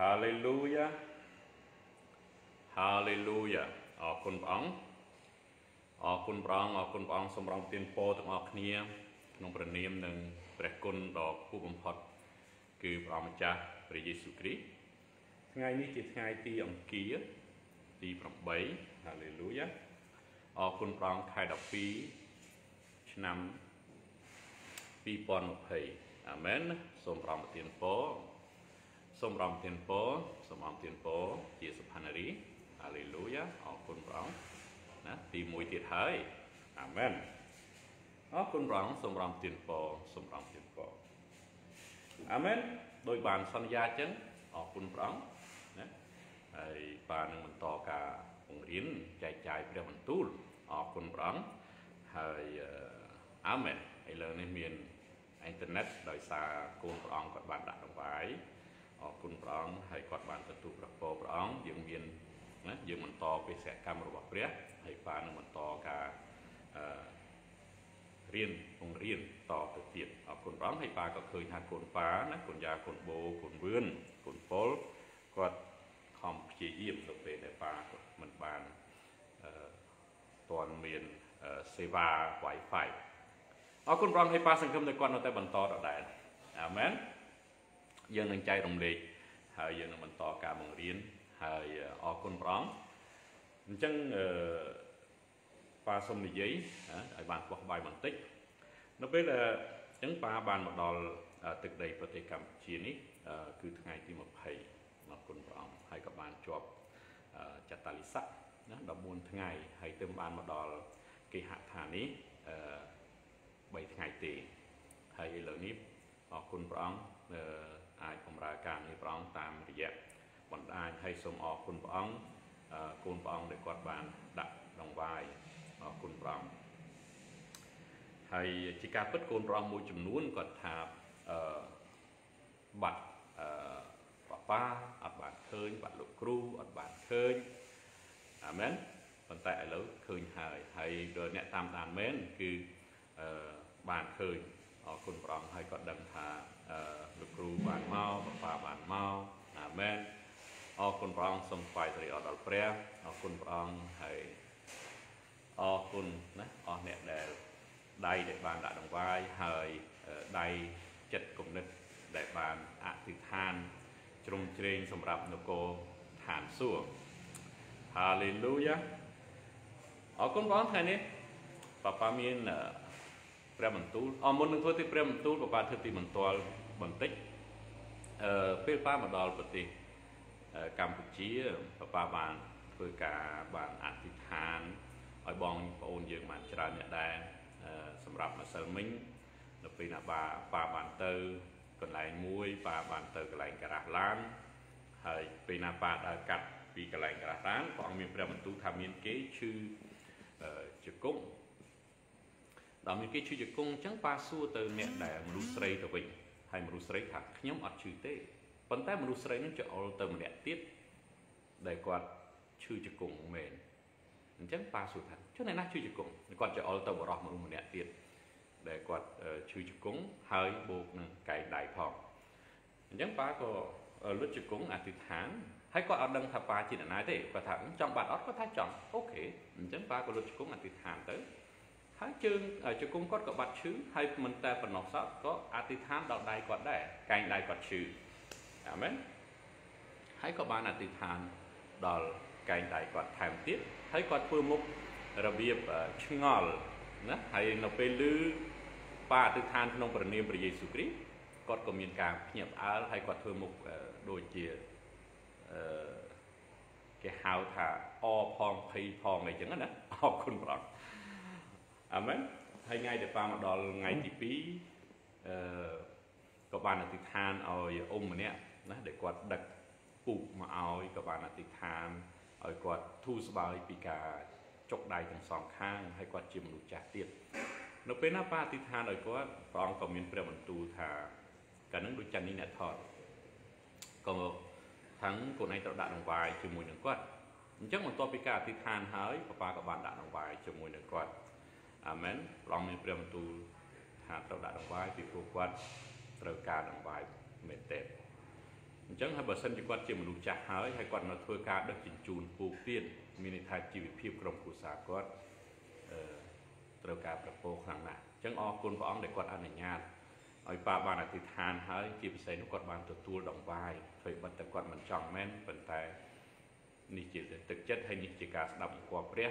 Hallelujah Hallelujah អរគុណព្រះអង្គអរគុណព្រះអង្គអរគុណព្រះអង្គសូមរំទានពរទាំងអស់គ្នា ក្នុងព្រះនាមនិងព្រះគុណដ៏ខ្ពស់បំផុត គឺព្រះអង្គម្ចាស់ព្រះយេស៊ូវគ្រីស្ទថ្ងៃនេះជាថ្ងៃទីអង្គារទី8 Hallelujah អរគុណព្រះអង្គខែ12ឆ្នាំ2020អាមែនសូមប្រំប្រទានពរ សូមរំទានពរសូមអំទានពរជាសុផានារីហាឡេលូយ៉ាអរគុណព្រះអង្គណាទី1ទៀតហើយអាមែនអរគុណព្រះអង្គសូមរំទានពរសូមរំទានពរអាមែនដោយបានសន្យាអញ្ចឹងអរគុណព្រះអង្គណាហើយបាននឹងបន្តការបង្រៀនចែកចាយព្រះបន្ទូលអរគុណព្រះអង្គហើយអាមែនឥឡូវនេះមានអ៊ីនធឺណិតដោយសារគូនព្រះអង្គគាត់បានដាក់ដង្វាយ អរគុណព្រះអង្គហើយគាត់បានទទួលប្រពោព្រះអង្គយើងមានណាយើងបន្តបេសកកម្មរបស់ព្រះហើយប៉ានឹងបន្តការអឺរៀនបង្រៀនតទៅទៀតអរគុណព្រះអង្គហើយប៉ាក៏ឃើញថាកូនប៉ាណាកូនយ៉ាកូនបូកូនវឿនកូនពលគាត់ខំព្យាយាមនៅពេលដែលប៉ាគាត់មិនបានអឺតន់មានសេវា Wi-Fi អរគុណព្រះអង្គហើយប៉ាសង្ឃឹមតែគាត់នៅតែបន្តដដែលអាមែន យើងនឹងចែករំលែកហើយយើងនឹងបន្តការបង្រៀនហើយអរគុណព្រះអង្គអញ្ចឹងអឺប៉ាសុំនិយាយឲ្យបានបោះបាយបន្តិចនៅពេលដែលអញ្ចឹងប៉ាបានមកដល់ទឹកដីប្រទេសកម្ពុជានេះគឺថ្ងៃទី20អរគុណព្រះអង្គហើយក៏បានជាប់ចតាលិស័កណា14ថ្ងៃហើយទើបបានមកដល់គេហដ្ឋាននេះអឺ3ថ្ងៃទេហើយឥឡូវនេះអរគុណព្រះអង្គ អាចបម្រើការនេះព្រះអង្គតាមរយៈបណ្ដាញហើយសូមអរគុណព្រះអង្គគូនព្រះអង្គដែលគាត់បានដាក់ដង្វាយអរគុណព្រះអង្គហើយជាការពិតគូនព្រះអង្គមួយចំនួនគាត់ថាអឺបាត់អឺប៉ាប៉ាអត់បានឃើញបាត់លោកគ្រូអត់បានឃើញអាមែនប៉ុន្តែឥឡូវឃើញហើយហើយដល់អ្នកតាមដានមែនគឺអឺបានឃើញអរគុណព្រះអង្គហើយក៏ដឹងថាលោក គ្រូបានមកបបាបានមកអាមែនអរគុណព្រះអង្គសូមថ្វាយសិរីអរដល់ព្រះអរគុណព្រះអង្គហើយអរគុណណាអស់អ្នកដែលដៃដែលបានដាក់ដង្វាយហើយដៃចិត្តគំនិតដែលបានអធិដ្ឋានជ្រុំជ្រែងសម្រាប់នគរឋានសួគ៌ Hallelujah អរគុណព្រះអង្គថ្ងៃនេះប៉ាប៉ាមានព្រះបន្ទូលអមុននឹងធ្វើទីព្រះបន្ទូលបបាធ្វើទីបន្ទាល់បន្តិចអឺ ពេលប៉ាមកដល់ប្រទេសកម្ពុជាបបាបានធ្វើការបានអធិដ្ឋានឲ្យបងប្អូនយើងបានច្រើនអ្នកដែរសម្រាប់ម្សិលមិញនៅពេលណាបាប៉ាបានទៅកន្លែងមួយប៉ាបានទៅកន្លែងការ៉ាស់ឡានហើយពេលណាប៉ាដើរកាត់ពីកន្លែងការ៉ាស់ឡានព្រះអង្គមានព្រះបន្ទូលថាមានគេឈឺជង្គង់ដល់មានគេឈឺជង្គង់អញ្ចឹងប៉ាសួរទៅអ្នកដែលមនុស្សស្រីទៅវិញ ហើយមនុស្សស្រីថាខ្ញុំអត់ឈឺទេប៉ុន្តែមនុស្សស្រីនឹងចោលទៅម្នាក់ទៀតដែលគាត់ឈឺជង្គង់មែនអញ្ចឹងប៉ាសួរថាចុះអ្នកណាឈឺជង្គង់គាត់ចោលទៅបរោះមនុស្សម្នាក់ទៀតដែលគាត់ឈឺជង្គង់ហើយបូកនឹងកែងដៃផងអញ្ចឹងប៉ាក៏លុតជង្គង់អធិដ្ឋានហើយគាត់អត់ដឹងថាប៉ាជាអ្នកណាទេគាត់ថាចង់បាត់អត់គាត់ថាចង់អូខេអញ្ចឹងប៉ាក៏លុតជង្គង់អធិដ្ឋានទៅ ហើយជើងជង្គង់គាត់ក៏បាត់ឈឺហើយមិនតែប៉ុណ្ណោះសោះក៏អធិដ្ឋានដល់ដៃគាត់ដែរកែងដៃគាត់ឈឺអាមែនហើយក៏បានអធិដ្ឋានដល់កែងដៃគាត់ថែមទៀតហើយគាត់ធ្វើមុខរបៀបឆ្ងល់ណាហើយនៅពេលឮបាអធិដ្ឋានក្នុងព្រះនាមព្រះយេស៊ូវគ្រីស្ទគាត់ក៏មានការភ្ញាក់ផ្អើលហើយគាត់ធ្វើមុខដូចជាអឺគេហៅថាអផងភ័យផងអីចឹងណាអរគុណព្រះ អង្គអាមែនហើយថ្ងៃដែលប៉ាមកដល់ថ្ងៃទី2អឺក៏បានអធិដ្ឋានឲ្យអ៊ំម្នាក់ណាដែលគាត់ដឹកពូកមកឲ្យក៏បានអធិដ្ឋានឲ្យគាត់ធូរស្បើយពីការចុកដៃទាំងសងខាងហើយគាត់ជាមនុស្សចាស់ទៀតនៅពេលណាប៉ាអធិដ្ឋានឲ្យគាត់ព្រះអង្គក៏មានព្រះបន្ទូលថាកាលនឹងដូចចាន់នេះអ្នកថតក៏ทั้งកូនឯងត្រូវដាក់ដង្វាយជាមួយនឹងគាត់អញ្ចឹងបន្ទាប់ពីការអធិដ្ឋានហើយប៉ាប៉ាក៏បានដាក់ដង្វាយជាមួយនឹងគាត់ អាមែនព្រះអង្គមានព្រះបន្ទូលថាត្រូវដាក់ដង្វាយពីព្រោះគាត់ត្រូវការដង្វាយមែនទេអអញ្ចឹងហើយបើសិនជាគាត់ជាមនុស្សចាស់ហើយហើយគាត់នៅធ្វើការដឹកជញ្ជូនពូកទៀតមានន័យថាជីវភាពក្រុមគ្រួសារគាត់អឺត្រូវការប្រពោខ្លាំងណាស់អញ្ចឹងអរគុណព្រះអង្គដែលគាត់អនុញ្ញាតឲ្យប៉ាបានអធិដ្ឋានហើយជាពិសេសនោះគាត់បានទទួលដង្វាយធ្វើបិទតែគាត់មិនចង់មែនប៉ុន្តែនេះជាទឹកចិត្តហើយនេះជាការស្ដាប់អង្គព្រះ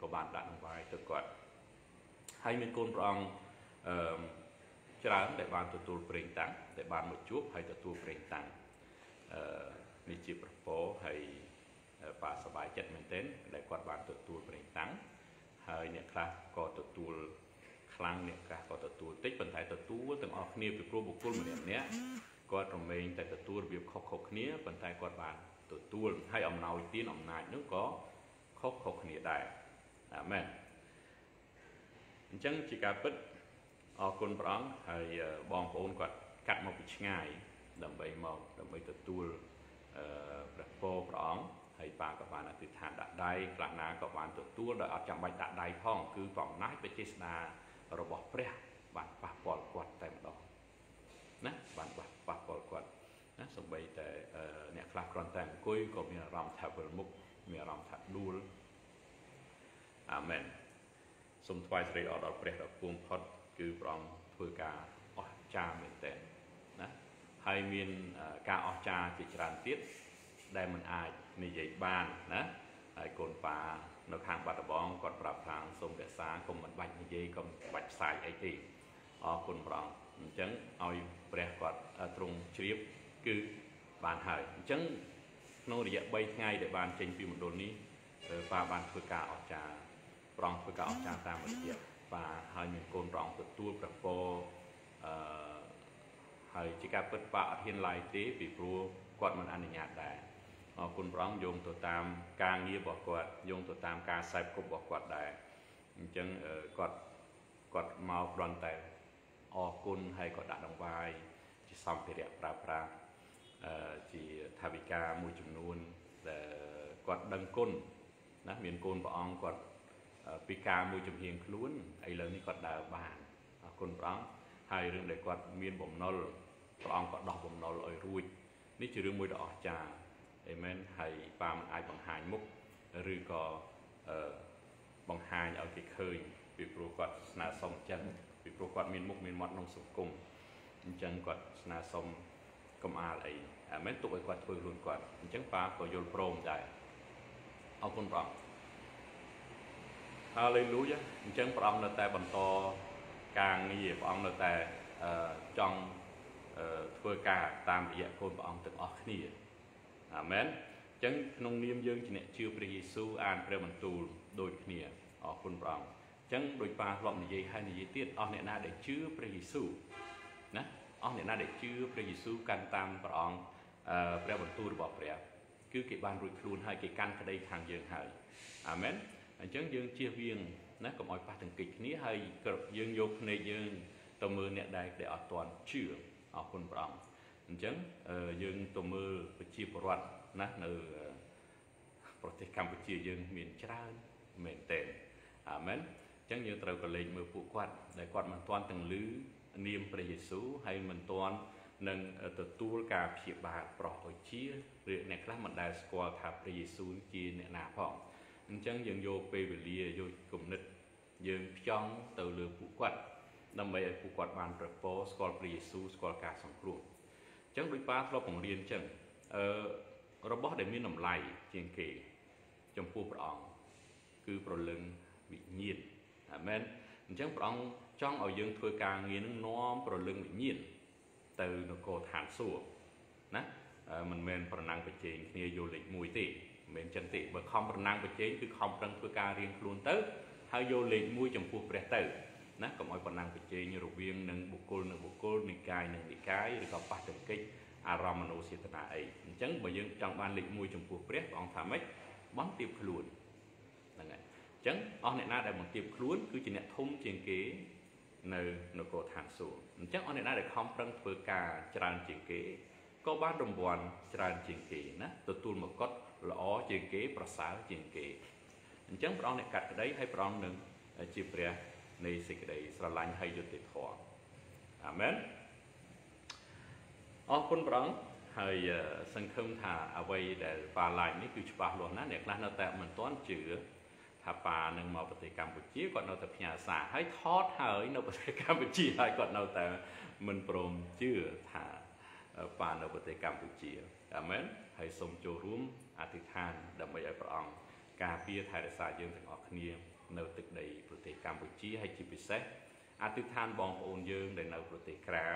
ក៏បានដាក់ដង្វាយទៅគាត់ ហើយមានកូនព្រះអង្គអឺច្រើនដែលបានទទួលប្រេងតាំងដែលបានមកជួបហើយទទួលប្រេងតាំងអឺនេះជាប្រពោហើយប៉ាសប្បាយចិត្តមែនទែនដែលគាត់បានទទួលប្រេងតាំងហើយអ្នកខ្លះក៏ទទួលខ្លាំងអ្នកខ្លះក៏ទទួលតិចប៉ុន្តែទទួលទាំងអស់គ្នាពីព្រោះបុគ្គលម្នាក់ម្នាក់គាត់រមែងតែទទួលរបៀបខុសៗគ្នាប៉ុន្តែគាត់បានទទួលហើយអំណោយទានអំណាចនោះក៏ខុសៗគ្នាដែរអាមែន អញ្ចឹងជាការពិតអរគុណព្រះអង្គហើយបងប្អូនគាត់កាត់មកពីឆ្ងាយដើម្បីមកដើម្បីទទួលអឺព្រះពរព្រះអង្គហើយប៉ាក៏បានអធិដ្ឋានដាក់ដៃខ្លះណាក៏បានទទួលដោយអត់ចាំបាច់ដាក់ដៃផងគឺប្រអំណាចបចេស្តារបស់ព្រះបានប៉ះពាល់គាត់តែម្ដងណាបានប៉ះប៉ះពាល់គាត់ណាសំបីតែអ្នកខ្លះគ្រាន់តែអង្គុយក៏មានអារម្មណ៍ថាវិលមុខមានអារម្មណ៍ថាដួលអាមែន សូមថ្វាយសេរីអរដល់ព្រះដ៏គង់ផុតគឺព្រះអង្គធ្វើការអស្ចារ្យមែនទែនណាហើយមានការអស្ចារ្យជាច្រើនទៀតដែលមិនអាចនិយាយបានណាហើយកូនប៉ានៅខាងបាត់ដំបងគាត់ប្រាប់ថាសូមរក្សាកុំមិនបាច់និយាយកុំបាច់ផ្សាយអីទេអរគុណព្រះអង្គអញ្ចឹងឲ្យព្រះគាត់ទ្រង់ជ្រាបគឺបានហើយអញ្ចឹងក្នុងរយៈ3ថ្ងៃដែលបានចេញពីមណ្ឌលនេះប៉ាបានធ្វើការអស្ចារ្យ ប្រងធ្វើការអស្ចារ្យតាមរយៈប៉ាហើយមានកូនប្រងទទួលប្រពោអឺហើយជាការពិតប៉ាអត់ហ៊ានឡាយទេពីព្រោះគាត់មិនអនុញ្ញាតដែរអរគុណព្រះអង្គយោងទៅតាមការងាររបស់គាត់យោងទៅតាមការខ្សែគប់របស់គាត់ដែរអញ្ចឹងគាត់គាត់មកគ្រាន់តែអរគុណហើយក៏ដាក់ដង្វាយជាសម្ភារៈប្រើប្រាស់ជាថាវិការមួយចំនួនដែលគាត់ដឹងគុណណាមានកូនព្រះអង្គគាត់ ពីការមួយចំហៀងខ្លួនឥឡូវនេះគាត់ដើរបានអរគុណព្រះអង្គហើយរឿងដែលគាត់មានបំណុលព្រះអង្គក៏ដោះបំណុលឲ្យរួចនេះជារឿងមួយដ៏អស្ចារ្យអេមែនហើយប៉ាមិនអាចបង្ហាញមុខឬក៏អឺបង្ហាញឲ្យគេឃើញពីព្រោះគាត់ស្នើសុំអញ្ចឹងពីព្រោះគាត់មានមុខមានមាត់ក្នុងសង្គមអញ្ចឹងគាត់ស្នើសុំកុំអាលអីអាមែនទុកឲ្យគាត់ធ្វើខ្លួនគាត់អញ្ចឹងប៉ាក៏យល់ព្រមដែរអរគុណព្រះអង្គ ហាឡេលូយ៉ាអញ្ចឹងព្រះអង្គនៅតែបន្តការងារព្រះអង្គនៅតែចង់ធ្វើការតាមរយៈកូនព្រះអង្គទាំងអស់គ្នាអាមែនអញ្ចឹងក្នុងនាមយើងជាអ្នកជឿព្រះយេស៊ូវអានព្រះបន្ទូលដូចគ្នាអរគុណព្រះអង្គអញ្ចឹងដោយប៉ាធ្លាប់និយាយហើយនិយាយទៀតអស់អ្នកណាដែលជឿព្រះយេស៊ូវណាអស់អ្នកណាដែលជឿព្រះយេស៊ូវកាន់តាមព្រះអង្គព្រះបន្ទូលរបស់ព្រះគឺគេបានរួចខ្លួនហើយគេកាន់ក្តីខាងយើងហើយអាមែន អញ្ចឹងយើងជៀសវាងណាកុំឲ្យប៉ះទង្គិចគ្នាហើយយើងយកភ្នែកយើងទៅមើលអ្នកដែលដែលអត់ទាន់ជឿអរគុណព្រះអង្គអញ្ចឹងយើងទៅមើលប្រជាពលរដ្ឋណានៅប្រទេសកម្ពុជាយើងមានច្រើនមែនទែនអាមែនអញ្ចឹងយើងត្រូវក៏លេចមើលពួកគាត់ដែលគាត់មិនទាន់ទាំងលឺនាមព្រះយេស៊ូវហើយមិនទាន់នឹងទទួលការព្យាបាលប្រោះឲ្យជាឬអ្នកខ្លះមិនដែលស្គាល់ថាព្រះយេស៊ូវជាអ្នកណាផង អញ្ចឹងយើងយកពេលវេលាយកគំនិត យើងផ្ចង់ទៅលើពួកគាត់ដើម្បីឲ្យពួកគាត់បានប្រពោស្គាល់ព្រះយេស៊ូវស្គាល់ការសង្គ្រោះអញ្ចឹងដូចប៉ាធ្លាប់បង្រៀនអញ្ចឹងអឺរបស់ដែលមានតម្លៃជាងគេ ចំពោះព្រះអង្គគឺប្រលឹងវិញ្ញាណអាមែនអញ្ចឹងព្រះអង្គចង់ឲ្យយើងធ្វើការងារនឹងនាំប្រលឹងវិញ្ញាណទៅនគរឋានសួគ៌ណាមិនមែនប្រណាំងប្រជែងគ្នាយកលេខ1ទេ មិនមែនចឹងទេបើខំប្រណាំងប្រជែងគឺខំប្រឹងធ្វើការរៀងខ្លួនទៅហើយយកលេខ1ចំពោះព្រះទៅណាកុំឲ្យប្រណាំងប្រជែងរវាងនឹងបុគ្គលនឹងបុគ្គលនិកាយនឹងនិកាយឬក៏ប៉ះទង្គិចអារម្មណ៍មនោចេតនាអីអញ្ចឹងបើយើងចង់បានលេខ1ចំពោះព្រះព្រះអង្គថាម៉េចបងទៀបខ្លួនហ្នឹងហើយអញ្ចឹងអស់អ្នកណាដែលមកទៀបខ្លួនគឺជាអ្នកធំជាងគេនៅនគរឋានសួគ៌អញ្ចឹងអស់អ្នកណាដែលខំប្រឹងធ្វើការច្រើនជាងគេក៏បានរង្វាន់ច្រើនជាងគេណាទទួលមកុដ ល្អជាងគេ ប្រសើរជាងគេអញ្ចឹងព្រះអង្គអ្នកកាត់ក្តីហើយព្រះអង្គនឹងជាព្រះនៃសេចក្តីស្រឡាញ់ហើយយុត្តិធម៌អាមែនអរគុណព្រះអង្គហហើយសង្ឃឹមថាអ្វីដែលប៉ាឡាយនេះគឺច្បាស់លាស់ណាស់អ្នកខ្លះនៅតែមិនទាន់ជឿថាប៉ានឹងមកប្រទេសកម្ពុជាគាត់នៅតែផ្ញើសារហើយថតហើយនៅប្រទេសកម្ពុជាហើយគាត់នៅតែមិនព្រមជឿថាប៉ានៅប្រទេសកម្ពុជាអាមែន ហើយសូមចូលរួមអធិដ្ឋានដើម្បីឲ្យព្រះអង្គការពារថែរក្សាយើងទាំងអស់គ្នា នៅទឹកដីប្រទេសកម្ពុជាហើយជាពិសេសអធិដ្ឋានបងប្អូនយើងដែលនៅប្រទេសក្រៅ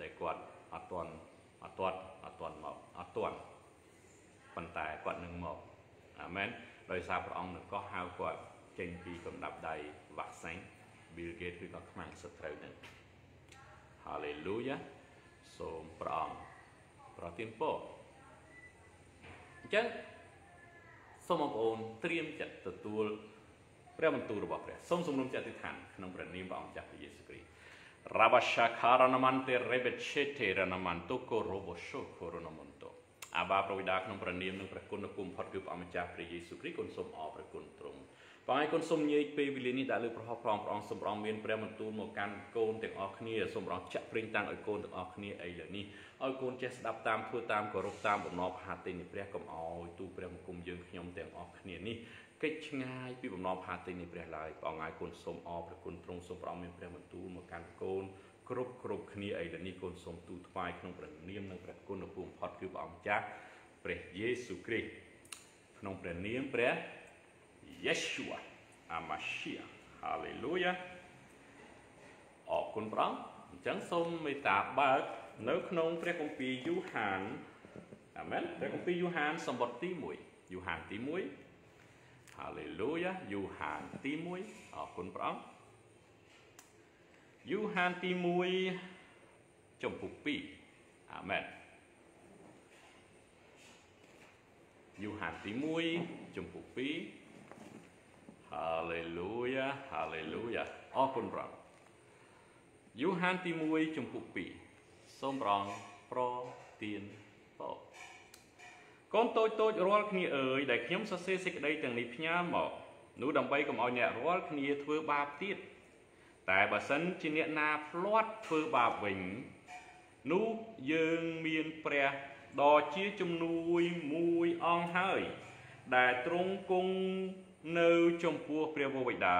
ដែលគាត់អត់ទាន់អត់ទាន់អត់ទាន់មកអត់ទាន់ប៉ុន្តែគាត់នឹងមកអាមែនដោយសារព្រះអង្គនឹងក៏ហៅគាត់ចេញពីកម្ដាប់ដៃវ៉ាក់សាំង Bill Gates គឺក៏ខ្មាំងសត្រូវនឹង Hallelujah សូមព្រះអង្គប្រទានពរ អញ្ចឹងសូមបងប្អូនត្រៀមចិត្តទទួលព្រះបន្ទូលរបស់ព្រះសូមសំរុំចិត្តអធិដ្ឋានក្នុងព្រះនាមព្រះអង្គម្ចាស់ព្រះយេស៊ូវគ្រីស្ទ Rabashakaranamanте rebechete ranamanto korobosho koronamonto អាបាប្រវិដាក្នុងព្រះនាមនិងព្រះគុណគុំផុតគឺព្រះម្ចាស់ព្រះយេស៊ូវគ្រីស្ទគុណសូមអរព្រះគុណទ្រង់ បងឯងគុណសូមញែកពេលវេលានេះដាក់លើប្រហោះប្រងព្រះអង្គសូមព្រះអង្គមានព្រះបន្ទូលមកកាន់កូនទាំងអស់គ្នាសូមព្រះអង្គចាក់ព្រិញតាំងឲ្យកូនទាំងអស់គ្នាអីលើនេះឲ្យកូនចេះស្ដាប់តាមធ្វើតាមគោរពតាមបំណងផាទិញនៃព្រះកុំអោយទូព្រះបង្គំយើងខ្ញុំទាំងអស់គ្នានេះកិច្ចឆ្ងាយពីបំណងផាទិញនៃព្រះឡើយព្រះអង្គឯងគុណសូមអរព្រះគុណទ្រង់សូមព្រះអង្គមានព្រះបន្ទូលមកកាន់កូនគ្រប់គ្រប់គ្នាអីលើនេះកូនសូមទូលថ្វាយក្នុងព្រះនាមនិងព្រះគុណពងផុតគឺព្រះអង្គចាស់ព្រះយេស៊ូវគ្រីស្ទក្នុងព្រះនាមព្រះ Yeshua Amashia Hallelujah អរគុណព្រះអង្គអញ្ចឹងសូមមេត្តាបើកនៅក្នុងព្រះគម្ពីរយូហានអាមែនព្រះគម្ពីរយូហានសម្បត្តិទី1យូហានទី1 Hallelujah យូហានទី1អរគុណព្រះអង្គយូហានទី1ចំពុក2អាមែនយូហានទី1ចំពុ ក2 Hallelujah Hallelujah អរគុណព្រះយូហានទី1ចំពុក2សូមព្រះអង្គប្រទានពរកូនតូចតូចរាល់គ្នាអើយដែលខ្ញុំសរសេរសេចក្តីទាំងនេះផ្ញើមកនោះដើម្បីកុំឲ្យអ្នករាល់គ្នាធ្វើបាបទៀតតែបើសិនជាអ្នកណាភ្លាត់ធ្វើបាបវិញនោះយើងមានព្រះដ៏ជាជំនួយមួយអង្គហើយដែលទ្រង់គង់ នៅចំពោះព្រះវរបិតា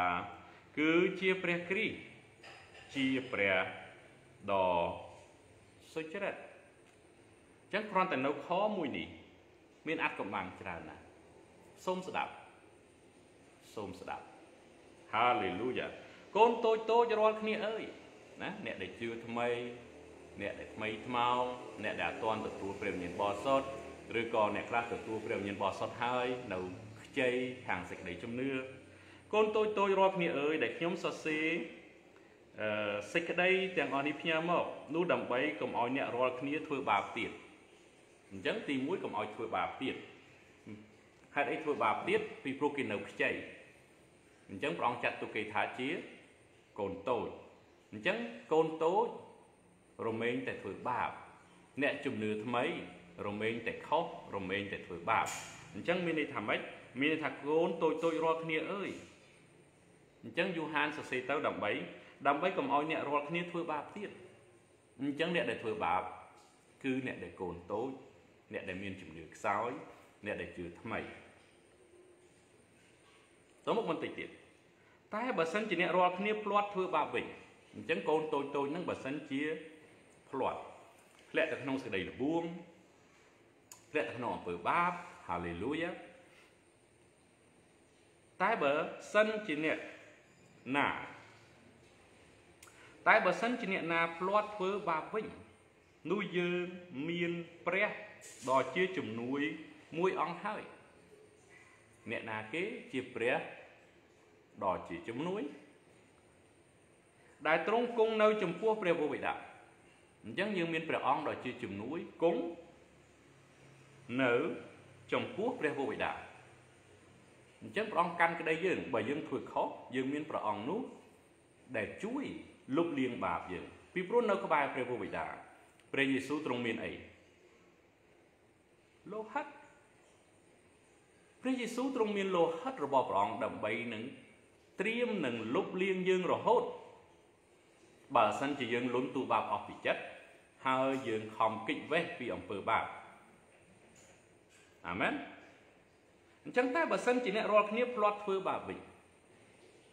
គឺជាព្រះគ្រីស្ទជាព្រះដ៏សុចរិតចឹងគ្រាន់តែនៅខមួយនេះ មានអត្ថកម្បាំងច្រើនណាស់សូមស្ដាប់សូមស្ដាប់ Hallelujah កូនតូចតូចរាល់គ្នាអើយណាអ្នកដែលជឿថ្មី អ្នកដែលថ្មីថ្មោងអ្នកដែលអត់ទាន់ទទួលព្រះវិញ្ញាណបរិសុទ្ធឬក៏អ្នកខ្លះទទួលព្រះវិញ្ញាណបរិសុទ្ធហើយនៅ ខ្ចីខាងសេចក្តីជំនឿកូនតូចតូចរាល់គ្នាអើយដែលខ្ញុំសរសេរអឺសេចក្តីទាំងអស់នេះផ្ញើមកនោះដើម្បីកុំឲ្យអ្នករាល់គ្នាធ្វើបាបទៀតអញ្ចឹងទី1កុំឲ្យធ្វើបាបទៀតហេតុអីធ្វើបាបទៀតពីព្រោះគេនៅខ្ចីអញ្ចឹងព្រះអង្គចាត់ទុកគេថាជាកូនតូចអញ្ចឹងកូនតូចរមែងតែធ្វើបាប អ្នកជំនឿថ្មីរមែងតែខុសរមែងតែធ្វើបាបអញ្ចឹងមានន័យថាម៉េច មានន័យថាកូនតូចតូចរាល់គ្នាអើយអញ្ចឹងយូហានសរសេរទៅដើម្បីដើម្បីកុំឲ្យអ្នករាល់គ្នាធ្វើបាបទៀតអញ្ចឹងអ្នកដែលធ្វើបាប គឺអ្នកដែលកូនតូចអ្នកដែលមានជំនឿខ្សោយអ្នកដែលជឿថ្មីតមកបន្តិចទៀតតែបើសិនជាអ្នករាល់គ្នាភ្លាត់ធ្វើបាបវិញអញ្ចឹងកូនតូចតូចហ្នឹងបើសិនជាភ្លាត់ធ្លាក់ទៅក្នុងសេចក្តីល្បួងធ្លាក់ទៅក្នុងអំពើបាប Hallelujah តែបើសិនជាអ្នកណាតែបើសិនជាអ្នកណាភ្លាត់ធ្វើបាបវិញនោះយើងមានព្រះដ៏ជាជំនួយមួយអង្គហើយអ្នកណាគេជាព្រះដ៏ជាជំនួយដែលទ្រង់គង់នៅចំពោះព្រះវរបិតាអញ្ចឹងយើងមានព្រះអង្គដ៏ជាជំនួយគង់នៅចំពោះព្រះវរបិតា អញ្ចឹងព្រះអង្គកាន់ក្តីយើងបើយើងធ្វើខុសយើងមានព្រះអង្គនោះដែលជួយលុបលាងបាបយើង ពីព្រោះនៅក្បែរព្រះវរបិតាព្រះយេស៊ូវទ្រង់មានអីលោហិតព្រះយេស៊ូវទ្រង់មានលោហិតរបស់ព្រះអង្គដើម្បីនឹងត្រៀមនឹងលុបលាងយើងរហូតបើសិនជាយើងលុញទូបាបអស់ពីចិត្តហើយយើងខំគិចវេះពីអំពើបាបអាមែន អញ្ចឹងតែបើសិនជាអ្នករាល់គ្នាផ្លាត់ធ្វើបាបវិញ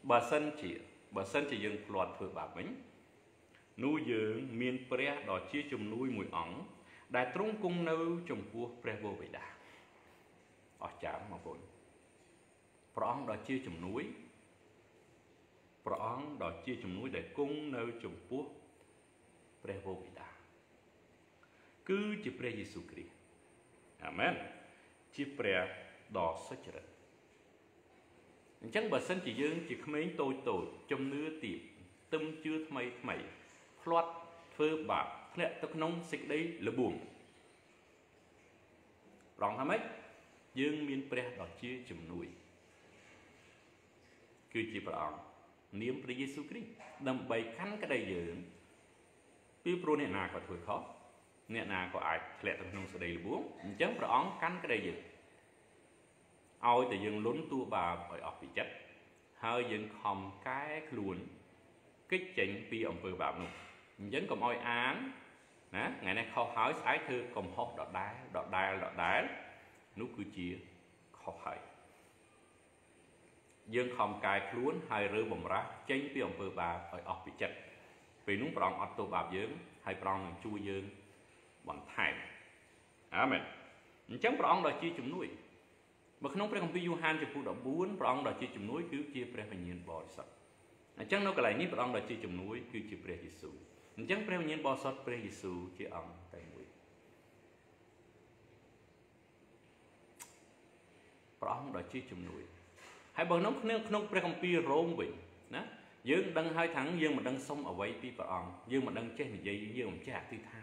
បើសិនជាបើសិនជាយើងផ្លាត់ធ្វើបាបវិញនោះយើងមានព្រះដ៏ជាជំនួយមួយអង្គដែលទ្រង់គង់នៅចំពោះព្រះវរបិតាអស្ចារ្យបងប្អូនព្រះអង្គដ៏ជាជំនួយព្រះអង្គដ៏ជាជំនួយដែលគង់នៅចំពោះព្រះវរបិតាគឺជាព្រះយេស៊ូវគ្រីស្ទអាមែនជាព្រះ ដ៏សុចរិតអញ្ចឹងបើសិនជាយើងជាក្មេងតូចតូចជំនឿទាបទឹមជឿថ្មីថ្មីផ្លាត់ធ្វើបាបធ្លាក់ទៅក្នុងសេចក្តីលបួងប្រងថាម៉េចយើងមានព្រះដ៏ជាជំនួយគឺជាព្រះអង្គនាមព្រះយេស៊ូវគ្រីស្ទដើម្បីកាន់ក្តីយើងពីព្រោះអ្នកណាក៏ធ្វើខុសអ្នកណាក៏អាចធ្លាក់ទៅក្នុងសេចក្តីលបួងអញ្ចឹងព្រះអង្គកាន់ក្តីយើង ឲ្យតែយើងលន់តួបាបឲ្យអស់ពីចិត្តហើយយើងខំកែខ្លួនគេចចេញពីអំពើបាបនោះអញ្ចឹងកុំឲ្យអានណាថ្ងៃនេះខុសហើយស្អែកធ្វើកំហុសដដែលដដែលដដែលនោះគឺជាខុសហើយយើងខំកែខ្លួនហើយរើបំរាស់ចេញពីអំពើបាបឲ្យអស់ពីចិត្តពេលនោះព្រះអង្គអត់ទោសបាបយើងហើយព្រះអង្គនឹងជួយយើងបន្ថែមអាមែនអញ្ចឹងព្រះអង្គដ៏ជាជំនួយ នៅក្នុងព្រះគម្ពីរយូហានចំពោះ14ព្រះអង្គដ៏ជាជំនួយគឺជាព្រះវិញ្ញាណបរិសុទ្ធអញ្ចឹងនៅកន្លែងនេះព្រះអង្គដ៏ជាជំនួយគឺជាព្រះយេស៊ូវអញ្ចឹងព្រះវិញ្ញាណបរិសុទ្ធព្រះយេស៊ូវជាអង្គតែមួយព្រះអង្គដ៏ជាជំនួយហើយបើក្នុងក្នុងក្នុងព្រះគម្ពីររ៉ូមវិញណាយើងដឹងហើយថាយើងមិនដឹងសុំអ្វីពីព្រះអង្គយើងមិនដឹងចេះនិយាយយើងមិនចេះអធិដ្ឋាន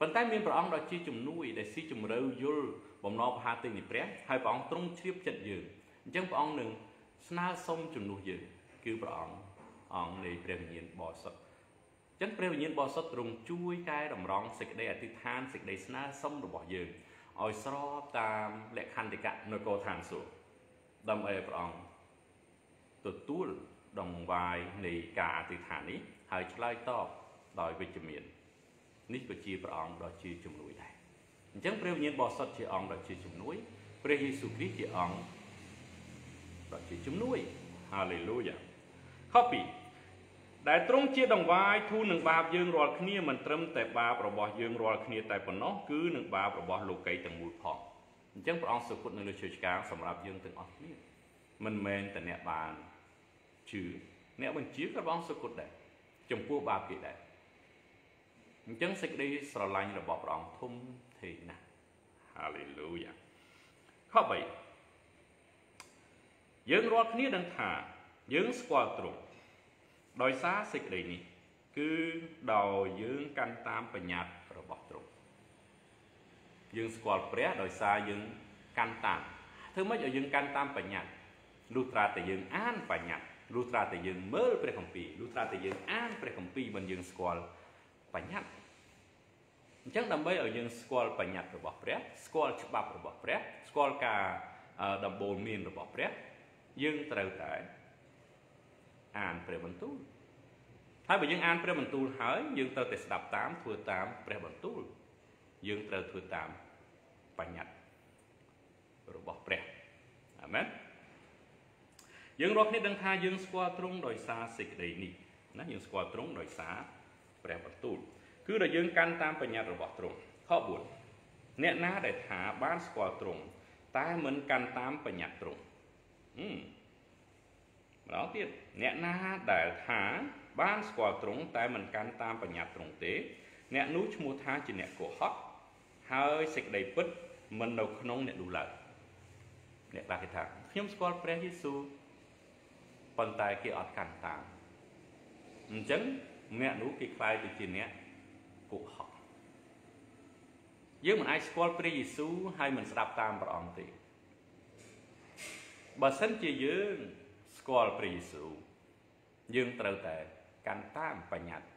ប៉ុន្តែមានព្រះអង្គដ៏ជាជំនួយដែលស៊ីជម្រៅយល់បំណងបហាទិញនៃព្រះហើយព្រះអង្គទ្រង់ជ្រាបចិត្តយើងអញ្ចឹងព្រះអង្គនឹងស្នើសុំជំនួសយើងគឺព្រះអង្គអង្គនៃព្រះវិញ្ញាណបរិសុទ្ធអញ្ចឹងព្រះវិញ្ញាណបរិសុទ្ធទ្រង់ជួយកែតម្រង់សេចក្តីអធិដ្ឋានសេចក្តីស្នើសុំរបស់យើងឲ្យស្របតាមលក្ខន្តិកៈនគរឋានសួគ៌ដើម្បីឲ្យព្រះអង្គទទួលដងវាយនៃការអធិដ្ឋាននេះហើយឆ្លើយតបដោយវិជ្ជមាន នេះក៏ជាព្រះអង្គដ៏ជាជំនួយដែរអញ្ចឹងព្រះវិញ្ញាណបរិសុទ្ធជាអង្គដ៏ជាជំនួយព្រះយេស៊ូវគ្រីស្ទជាអង្គដ៏ជាជំនួយហាឡេលូយ៉ាខ2ដែលទ្រង់ជាដង្វាយធូរនឹងបាបយើងរាល់គ្នាមិនត្រឹមតែបាបរបស់យើងរាល់គ្នាតែប៉ុណ្ណោះគឺនឹងបាបរបស់លោកីទាំងមូលផងអញ្ចឹងព្រះអង្គសុគតនៅលើជើឆ្កាងសម្រាប់យើងទាំងអស់គ្នាមិនមែនតែអ្នកបានជឿអ្នកបញ្ជាក៏ព្រះអង្គសុគតដែរចំពោះបាបគេដែរ អញ្ចឹងសេចក្តីស្រឡាញ់របស់ព្រះអង្គធំធេងណាស់ Hallelujah ខ3យើងរាល់គ្នាដឹងថា យើងស្គាល់ទ្រង់ដោយសារសេចក្តីនេះ គឺដោយយើងកាន់តាមបញ្ញត្តិរបស់ទ្រង់យើងស្គាល់ព្រះដោយសារយើងកាន់តាមធ្វើម៉េចឲ្យយើងកាន់តាមបញ្ញត្តិលុះត្រាតែយើងអានបញ្ញត្តិលុះត្រាតែយើងមើលព្រះគម្ពីរលុះត្រាតែយើងអានព្រះគម្ពីរមិនយើងស្គាល់ បញ្ញត្តិអញ្ចឹងដើម្បីឲ្យយើងស្គាល់បញ្ញត្តិរបស់ព្រះស្គាល់ច្បាប់របស់ព្រះស្គាល់ការដំបូលមានរបស់ព្រះយើងត្រូវតែអានព្រះបន្ទូលហើយបើយើងអានព្រះបន្ទូលហើយយើងត្រូវតែស្ដាប់តាមធ្វើតាមព្រះបន្ទូលយើងត្រូវធ្វើតាមបញ្ញត្តិរបស់ព្រះអាមែនយើងរាល់គ្នាដឹងថាយើងស្គាល់ទ្រង់ដោយសារសេចក្តីនេះណាយើងស្គាល់ទ្រង់ដោយសារ ព្រះបន្ទូលគឺដែលយើងកាន់តាមបញ្ញត្តិរបស់ទ្រង់ខ4អ្នកណាដែលថាបានស្គាល់ទ្រង់តែមិនកាន់តាមបញ្ញត្តិទ្រង់ហឹមម្ដងទៀតអ្នកណាដែលថាបានស្គាល់ទ្រង់តែមិនកាន់តាមបញ្ញត្តិទ្រង់ទេ អ្នកនោះឈ្មោះថាជាអ្នកកុហកហើយសេចក្តីពិតមិននៅក្នុងអ្នកនោះឡើយអ្នកខ្លះគេថាខ្ញុំស្គាល់ព្រះយេស៊ូវប៉ុន្តែគេអត់កាន់តាមអញ្ចឹង អ្នកនោះគេខ្លាយទៅជាអ្នកកុហកយើងមិនអាចស្គាល់ព្រះយេស៊ូវហើយមិនស្ដាប់តាមព្រះអង្គទេបើសិនជាយើងស្គាល់ព្រះយេស៊ូវយើងត្រូវតែកាន់តាមបញ្ញត្តិ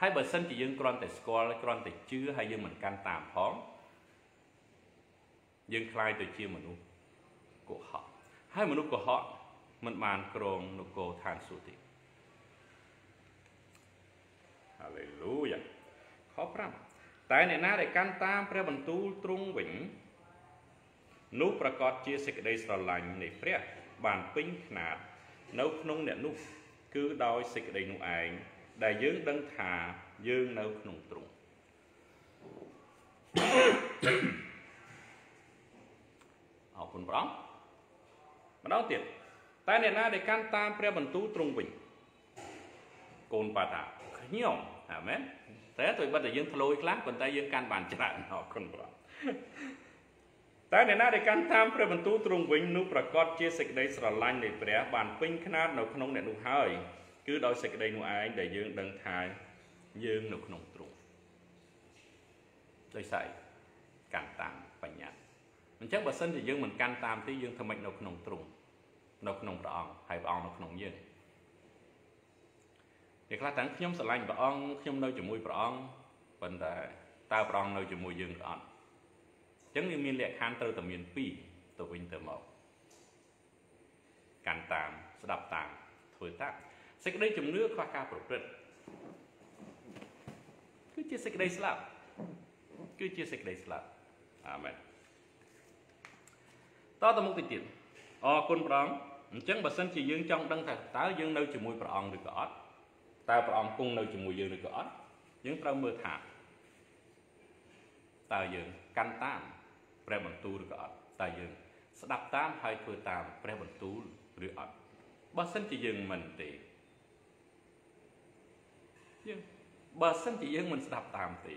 ហើយបើសិនជាយើងគ្រាន់តែស្គាល់គ្រាន់តែជឿហើយយើងមិនកាន់តាមផងយើងคล้ายទៅជាមនុស្សកុហកហើយមនុស្សកុហកមិនបានក្រងនគរឋានសួគ៌ទេ ហាឡេលូយ៉ាខ5តែអ្នកណាដែលកាន់តាមព្រះបន្ទូលទ្រង់វិញនោះប្រកាសជាសេចក្តីស្រឡាញ់នៃព្រះ បានពេញខ្នាតនៅក្នុងអ្នកនោះគឺដោយសេចក្តីនោះឯងដែលយើងដឹងថាយើងនៅក្នុងទ្រង់អរគុណព្រះអង្គម្ដងទៀតតែអ្នកណាដែលកាន់តាមព្រះបន្ទូលទ្រង់វិញកូនបាតា ខ្ញុំអាមែនតែទៅបិទតែយើងធ្លុយខ្លះប៉ុន្តែយើងកាន់បានច្រើនអរគុណព្រះតែអ្នកណាដែលកាន់តាមព្រះបន្ទូលទ្រង់វិញនោះប្រកាសជាសេចក្តីស្រឡាញ់នៃព្រះបានពេញខ្នាតនៅក្នុងអ្នកនោះហើយគឺដោយសេចក្តីនោះឯងដែលយើងដឹងថាយើងនៅក្នុងទ្រង់ដោយសារកាន់តាមបញ្ញាអញ្ចឹងបើសិនជាយើងមិនកាន់តាមទេយើងធ្វើម៉េចនៅក្នុងទ្រង់នៅក្នុងព្រះអង្គហើយព្រះអង្គនៅក្នុងយើង គេខ្លះទាំងខ្ញុំស្រឡាញ់ព្រះអង្គខ្ញុំនៅជាមួយព្រះអង្គប៉ុន្តែតើព្រះអង្គនៅជាមួយយើងឬអត់អញ្ចឹងវាមានលក្ខខណ្ឌត្រូវតែមានពីរទៅវិញទៅមកកាន់តាមស្ដាប់តាមធ្វើតាមសេចក្តីជំនឿខ្វះការប្រព្រឹត្តគឺជាសេចក្តីស្លាប់គឺជាសេចក្តីស្លាប់អាមែនតទៅមុខទៅទៀតអរគុណព្រះអង្គអញ្ចឹងបើសិនជាយើងចង់ដឹងថាតើយើងនៅជាមួយព្រះអង្គឬក៏អត់ តើព្រះអង្គគង់នៅជាមួយយើងឬក៏អត់យើងត្រូវមើលថាតើយើងកាន់តាមព្រះបន្ទូលឬក៏អត់តើយើងស្ដាប់តាមហើយធ្វើតាមព្រះបន្ទូលឬអត់បើសិនជាយើងមិនទេយើងបើសិនជាយើងមិនស្ដាប់តាមទេ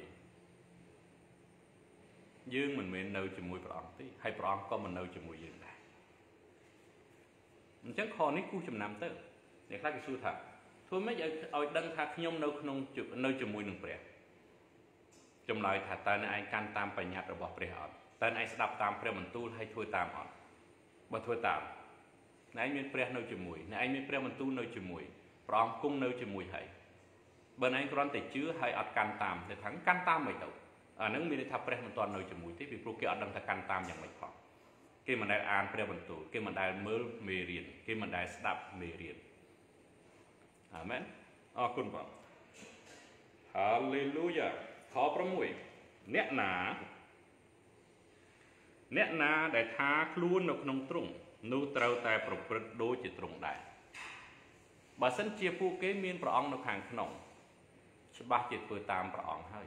យើងមិនមែននៅជាមួយព្រះអង្គទេហើយព្រះអង្គក៏មិននៅជាមួយយើងដែរអញ្ចឹងខនេះគូចំណាំទៅអ្នកខ្លះគេសួរថា ធ្វើម៉េចឲ្យឲ្យដឹងថាខ្ញុំនៅក្នុងនៅជាមួយនឹងព្រះចម្លើយថាតើអ្នកឯងកាន់តាមបញ្ញត្តិរបស់ព្រះអត់តើអ្នកឯងស្ដាប់តាមព្រះបន្ទូលហើយធ្វើតាមអត់បើធ្វើតាមអ្នកឯងមានព្រះនៅជាមួយអ្នកឯងមានព្រះបន្ទូលនៅជាមួយព្រះអង្គគង់នៅជាមួយហើយបើអ្នកឯងគ្រាន់តែជឿហើយអត់កាន់តាមទៅថាកាន់តាមមិនទៅអានឹងមានន័យថាព្រះមិនទាន់នៅជាមួយទេពីព្រោះគេអត់ដឹងថាកាន់តាមយ៉ាងម៉េចផងគេមិនដែលអានព្រះបន្ទូលគេមិនដែលមើលមេរៀនគេមិនដែលស្ដាប់មេរៀន អាមែនអរគុណបងហាឡេលូយ៉ាខ6អ្នកណា អ្នកណាដែលថាខ្លួននៅក្នុងទ្រង់នោះត្រូវតែប្រព្រឹត្តដូចជាទ្រង់ដែរបើសិនជាពួកគេមានព្រះអង្គនៅខាងក្នុងច្បាស់ជាធ្វើតាមព្រះអង្គហើយ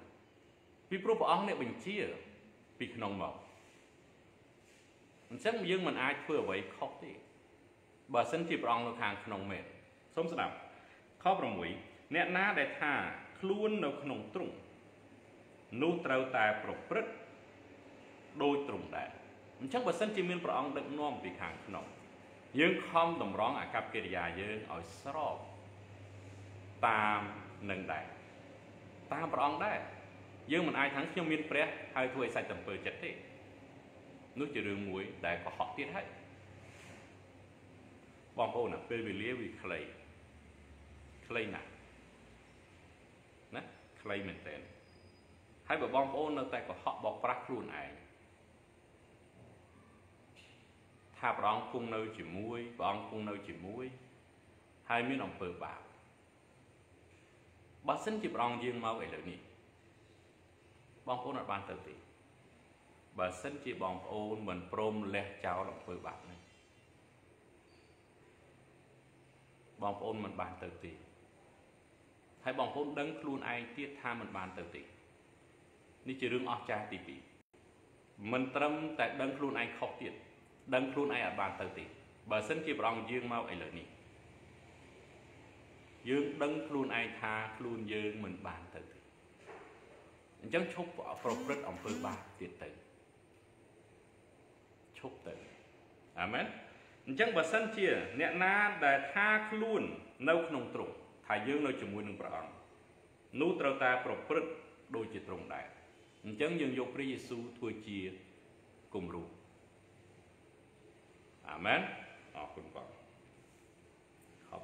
ពីព្រោះព្រះអង្គអ្នកបញ្ជាពីក្នុងមកអញ្ចឹងយើងមិនអាចធ្វើអ្វីខុសទេបើសិនជាព្រះអង្គនៅខាងក្នុងមែនសូមស្ដាប់ ខ6អ្នកណាដែលថាខ្លួននៅក្នុងទ្រង់នោះត្រូវតែប្រព្រឹត្តដោយទ្រង់ដែរអញ្ចឹងបើសិនជាមានព្រះអង្គដឹកនាំពីខាងក្នុងយើងខំតម្រង់អាកប្បកិរិយាយើងឲ្យស្របតាមនឹងដែរតាមព្រះអង្គដែរយើងមិនអាចថាខ្ញុំមានព្រះហើយធ្វើឲ្យសាច់តំពើចិត្តទេនោះជារឿងមួយដែលកុហកទៀតហើយបងប្អូនណាពេលវេលាវាខ្លី ខ្លីណាស់ណាខ្លីមែនតើហើយបើបងប្អូននៅតែកុហកបោកប្រាស់ខ្លួនឯងថាព្រះអង្គគង់នៅជាមួយព្រះអង្គគង់នៅជាមួយ ហើយមានអំពើបាបបើសិនជាព្រះអង្គយាងមកឥឡូវនេះបងប្អូនអត់បានទៅទេបើសិនជាបងប្អូនមិនព្រមលះចោលអំពើបាបនេះបងប្អូនមិនបានទៅទេ ហើយបងប្អូនដឹងខ្លួនឯងទៀតថាមិនបានទៅទេនេះជារឿងអស្ចារ្យទី2មិនត្រឹមតែដឹងខ្លួនឯងខុសទៀតដឹងខ្លួនឯងអត់បានទៅទេបើសិនជាព្រះអង្គយាងមកឥឡូវនេះយើងដឹងខ្លួនឯងថាខ្លួនយើងមិនបានទៅទេអញ្ចឹងឈប់ប្រព្រឹត្តអំពើបាបទៀតទៅឈប់ទៅអាមែនអញ្ចឹងបើសិនជា អ្នកណាដែលថាខ្លួននៅក្នុងទ្រង់ ថាយើងនៅជាមួយនឹងព្រះអង្គនោះត្រូវតែប្រព្រឹត្តដូចជាទ្រង់ដែរអញ្ចឹងយើងយកព្រះយេស៊ូវធ្វើជាគំរូអាមែនអរគុណបងខ7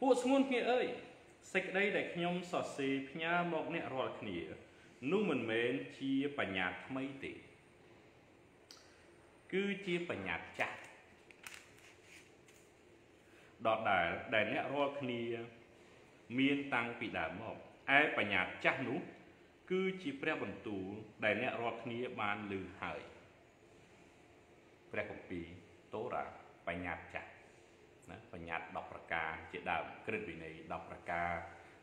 ពួកស្ងួនគ្នាអើយសេចក្តីដែលខ្ញុំសរសេរផ្ញើមកអ្នករាល់គ្នានោះមិនមែនជាបញ្ញត្តិថ្មីទេគឺជាបញ្ញត្តិចាស់ ដដែលដែលអ្នករាល់គ្នាមានតាំងពីដើមមកឯបញ្ញត្តិចាស់នោះ គឺជាព្រះបន្ទូលដែលអ្នករាល់គ្នាបានឮហើយព្រះគម្ពីរតូរ៉ាបញ្ញត្តិចាស់ណាបញ្ញត្តិ10ប្រការជាដើមក្រឹតវិន័យ10ប្រការ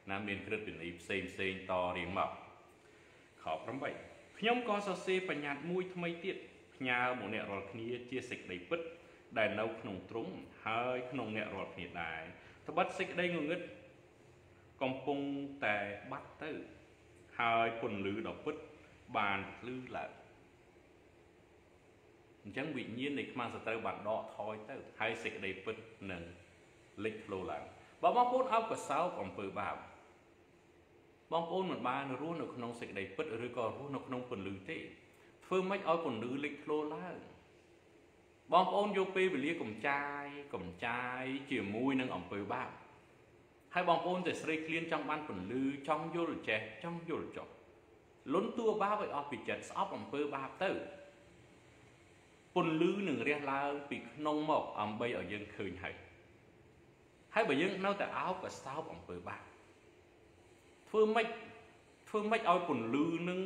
ណាមានក្រឹតវិន័យផ្សេងផ្សេងតរៀងមកខ8ខ្ញុំក៏សរសេរបញ្ញត្តិមួយថ្មីទៀតផ្ញើមកអ្នករាល់គ្នាជាសេចក្តីពិត ដែលនៅក្នុងទ្រង់ហើយក្នុងអ្នករាល់គ្នាដែរត្បិតសេចក្តីងងឹតកំពុងតែបាត់ទៅ ហើយពន្លឺដ៏ពិតបានភ្លឺឡើងអញ្ចឹងវិញ្ញាណនៃខ្មាំងសត្រូវបានដកថយទៅ ហើយសេចក្តីពិតនឹងលេចធ្លោឡើងបើបងប្អូនអោបកសោបអំពើបាបបងប្អូនមិនបានរស់នៅក្នុងសេចក្តីពិតឬក៏រស់នៅក្នុងពន្លឺទេធ្វើម៉េចឲ្យពន្លឺលេចធ្លោឡើង បងប្អូនយកពេលវេលាកំចាយកំចាយជាមួយនឹងអំពើបាបហើយបងប្អូនតែស្រីឃ្លានចង់បានពន្លឺចង់យល់ចេះចង់យល់ចុះលន់តួបាបឲ្យអស់ពីចិត្តស្អប់អំពើបាបទៅពន្លឺនឹងរះឡើងពីក្នុងមកដើម្បីឲ្យយើងឃើញហើយហើយបើយើងនៅតែអោបកសោបអំពើបាបធ្វើម៉េចធ្វើម៉េចឲ្យពន្លឺនឹង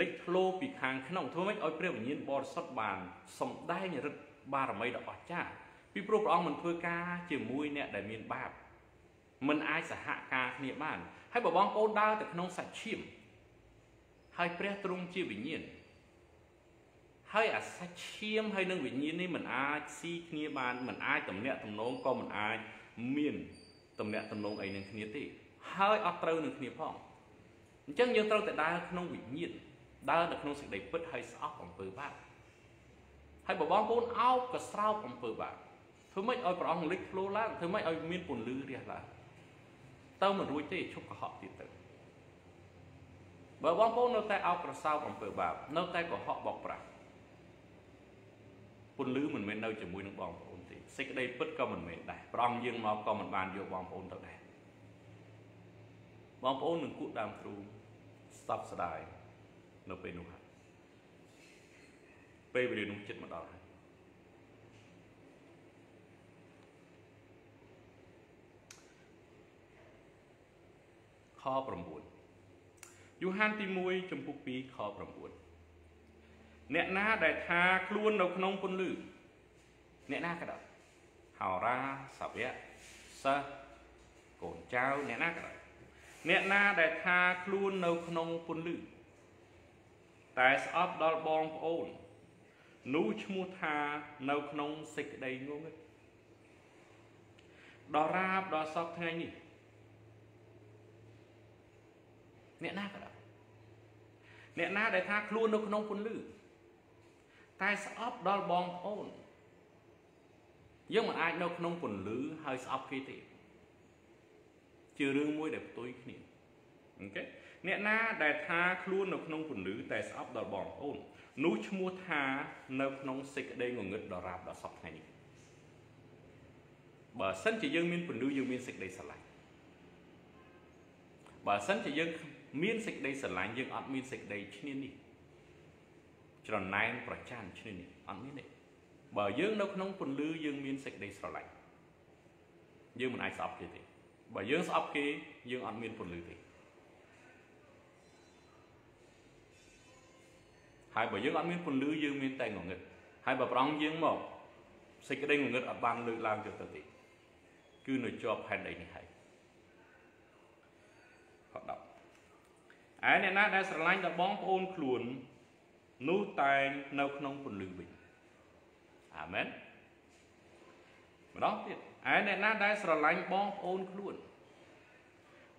លេចធ្លោពីខាងក្នុងធ្វើម៉េចឲ្យព្រះវិញ្ញាណបរិសុទ្ធបានសំដែងឫទ្ធិបារមីដ៏អស្ចារ្យពីព្រោះព្រះអង្គមិនធ្វើការជាមួយអ្នកដែលមានបាបមិនអាចសហការគ្នាបានហើយបើបងប្អូនដើរទៅក្នុងសាច់ឈាមហើយព្រះទ្រង់ជាវិញ្ញាណហើយអាសាច់ឈាមហើយនឹងវិញ្ញាណនេះមិនអាចស៊ីគ្នាបានមិនអាចតំណាក់តំណងក៏មិនអាចមានតំណាក់តំណងអីនឹងគ្នាទេហើយអត់ត្រូវនឹងគ្នាផងអញ្ចឹងយើងត្រូវតែដើរក្នុងវិញ្ញាណ ដើរនៅក្នុងសេចក្តីពិតហើយស្អប់អំពើបាបហើយបើបងប្អូនអោបក៏ស្រោបអំពើបាបធ្វើម៉េចឲ្យព្រះអង្គលេចធ្លោឡើងធ្វើម៉េចឲ្យមានពន្លឺរះឡើងទៅមិនរួចទេឈប់កុហកទៀតទៅបើបងប្អូននៅតែអោបក្រសោបអំពើបាបនៅតែកុហកបោកប្រាស់ពន្លឺមិនមែននៅជាមួយនឹងបងប្អូនទេសេចក្តីពិតក៏មិនមែនដែរព្រះអង្គយើងមកក៏មិនបានយកបងប្អូនទៅដែរបងប្អូននឹងគួរដើមទ្រូងស្ទប់ស្ដាយ នៅពេលនោះហើយពេលវេលានោះចិត្តមកដល់ហើយខ9យូហានទី1ចំពុក2ខ9អ្នកណាដែលថាខ្លួននៅក្នុងពន្លឺអ្នកណាក៏ដោយហោរាសាវកសិស្សកូនចៅអ្នកណាក៏ដោយអ្នកណាដែលថាខ្លួននៅក្នុងពន្លឺ តែស្អប់ដល់បងប្អូននោះឈ្មោះថានៅក្នុងសេចក្តីងងឹតដល់រាបដល់សពថ្ងៃនេះអ្នកណាក៏ដោយអ្នកណាដែលថាខ្លួននៅក្នុងពន្លឺតែស្អប់ដល់បងប្អូនយើងមិនអាចនៅក្នុងពន្លឺហើយស្អប់គេទេជារឿងមួយដែលផ្ទុយគ្នាអូខេ អ្នកណាដែលថាខ្លួននៅក្នុងពន្លឺតែស្អប់ដល់បងប្អូននោះឈ្មោះថានៅក្នុងសេចក្តីងងឹតដល់រាបដល់សពថ្ងៃនេះបើសិនជាយើងមានពន្លឺយើងមានសេចក្តីស្រឡាញ់បើសិនជាយើងមានសេចក្តីស្រឡាញ់យើងអត់មានសេចក្តីឈ្នានីសច្រណែនប្រច័នឈ្នានីសអត់មានទេបើយើងនៅក្នុងពន្លឺយើងមានសេចក្តីស្រឡាញ់យើងមិនអាចស្អប់គេទេបើយើងស្អប់គេយើងអត់មានពន្លឺទេ ហើយបើយើងអត់មានពន្លឺយើងមានតែងងឹតហើយបើប្រងយើងមកសេចក្តីងងឹតអត់បានលើកឡើងទៅទៅទេគឺនៅជាប់ផែនដីនេះហើយខ10ឯអ្នកណាដែលស្រឡាញ់ដល់បងប្អូនខ្លួននោះតែងនៅក្នុងពន្លឺវិញអាមែនម្ដងទៀតឯអ្នកណាដែលស្រឡាញ់បងប្អូនខ្លួន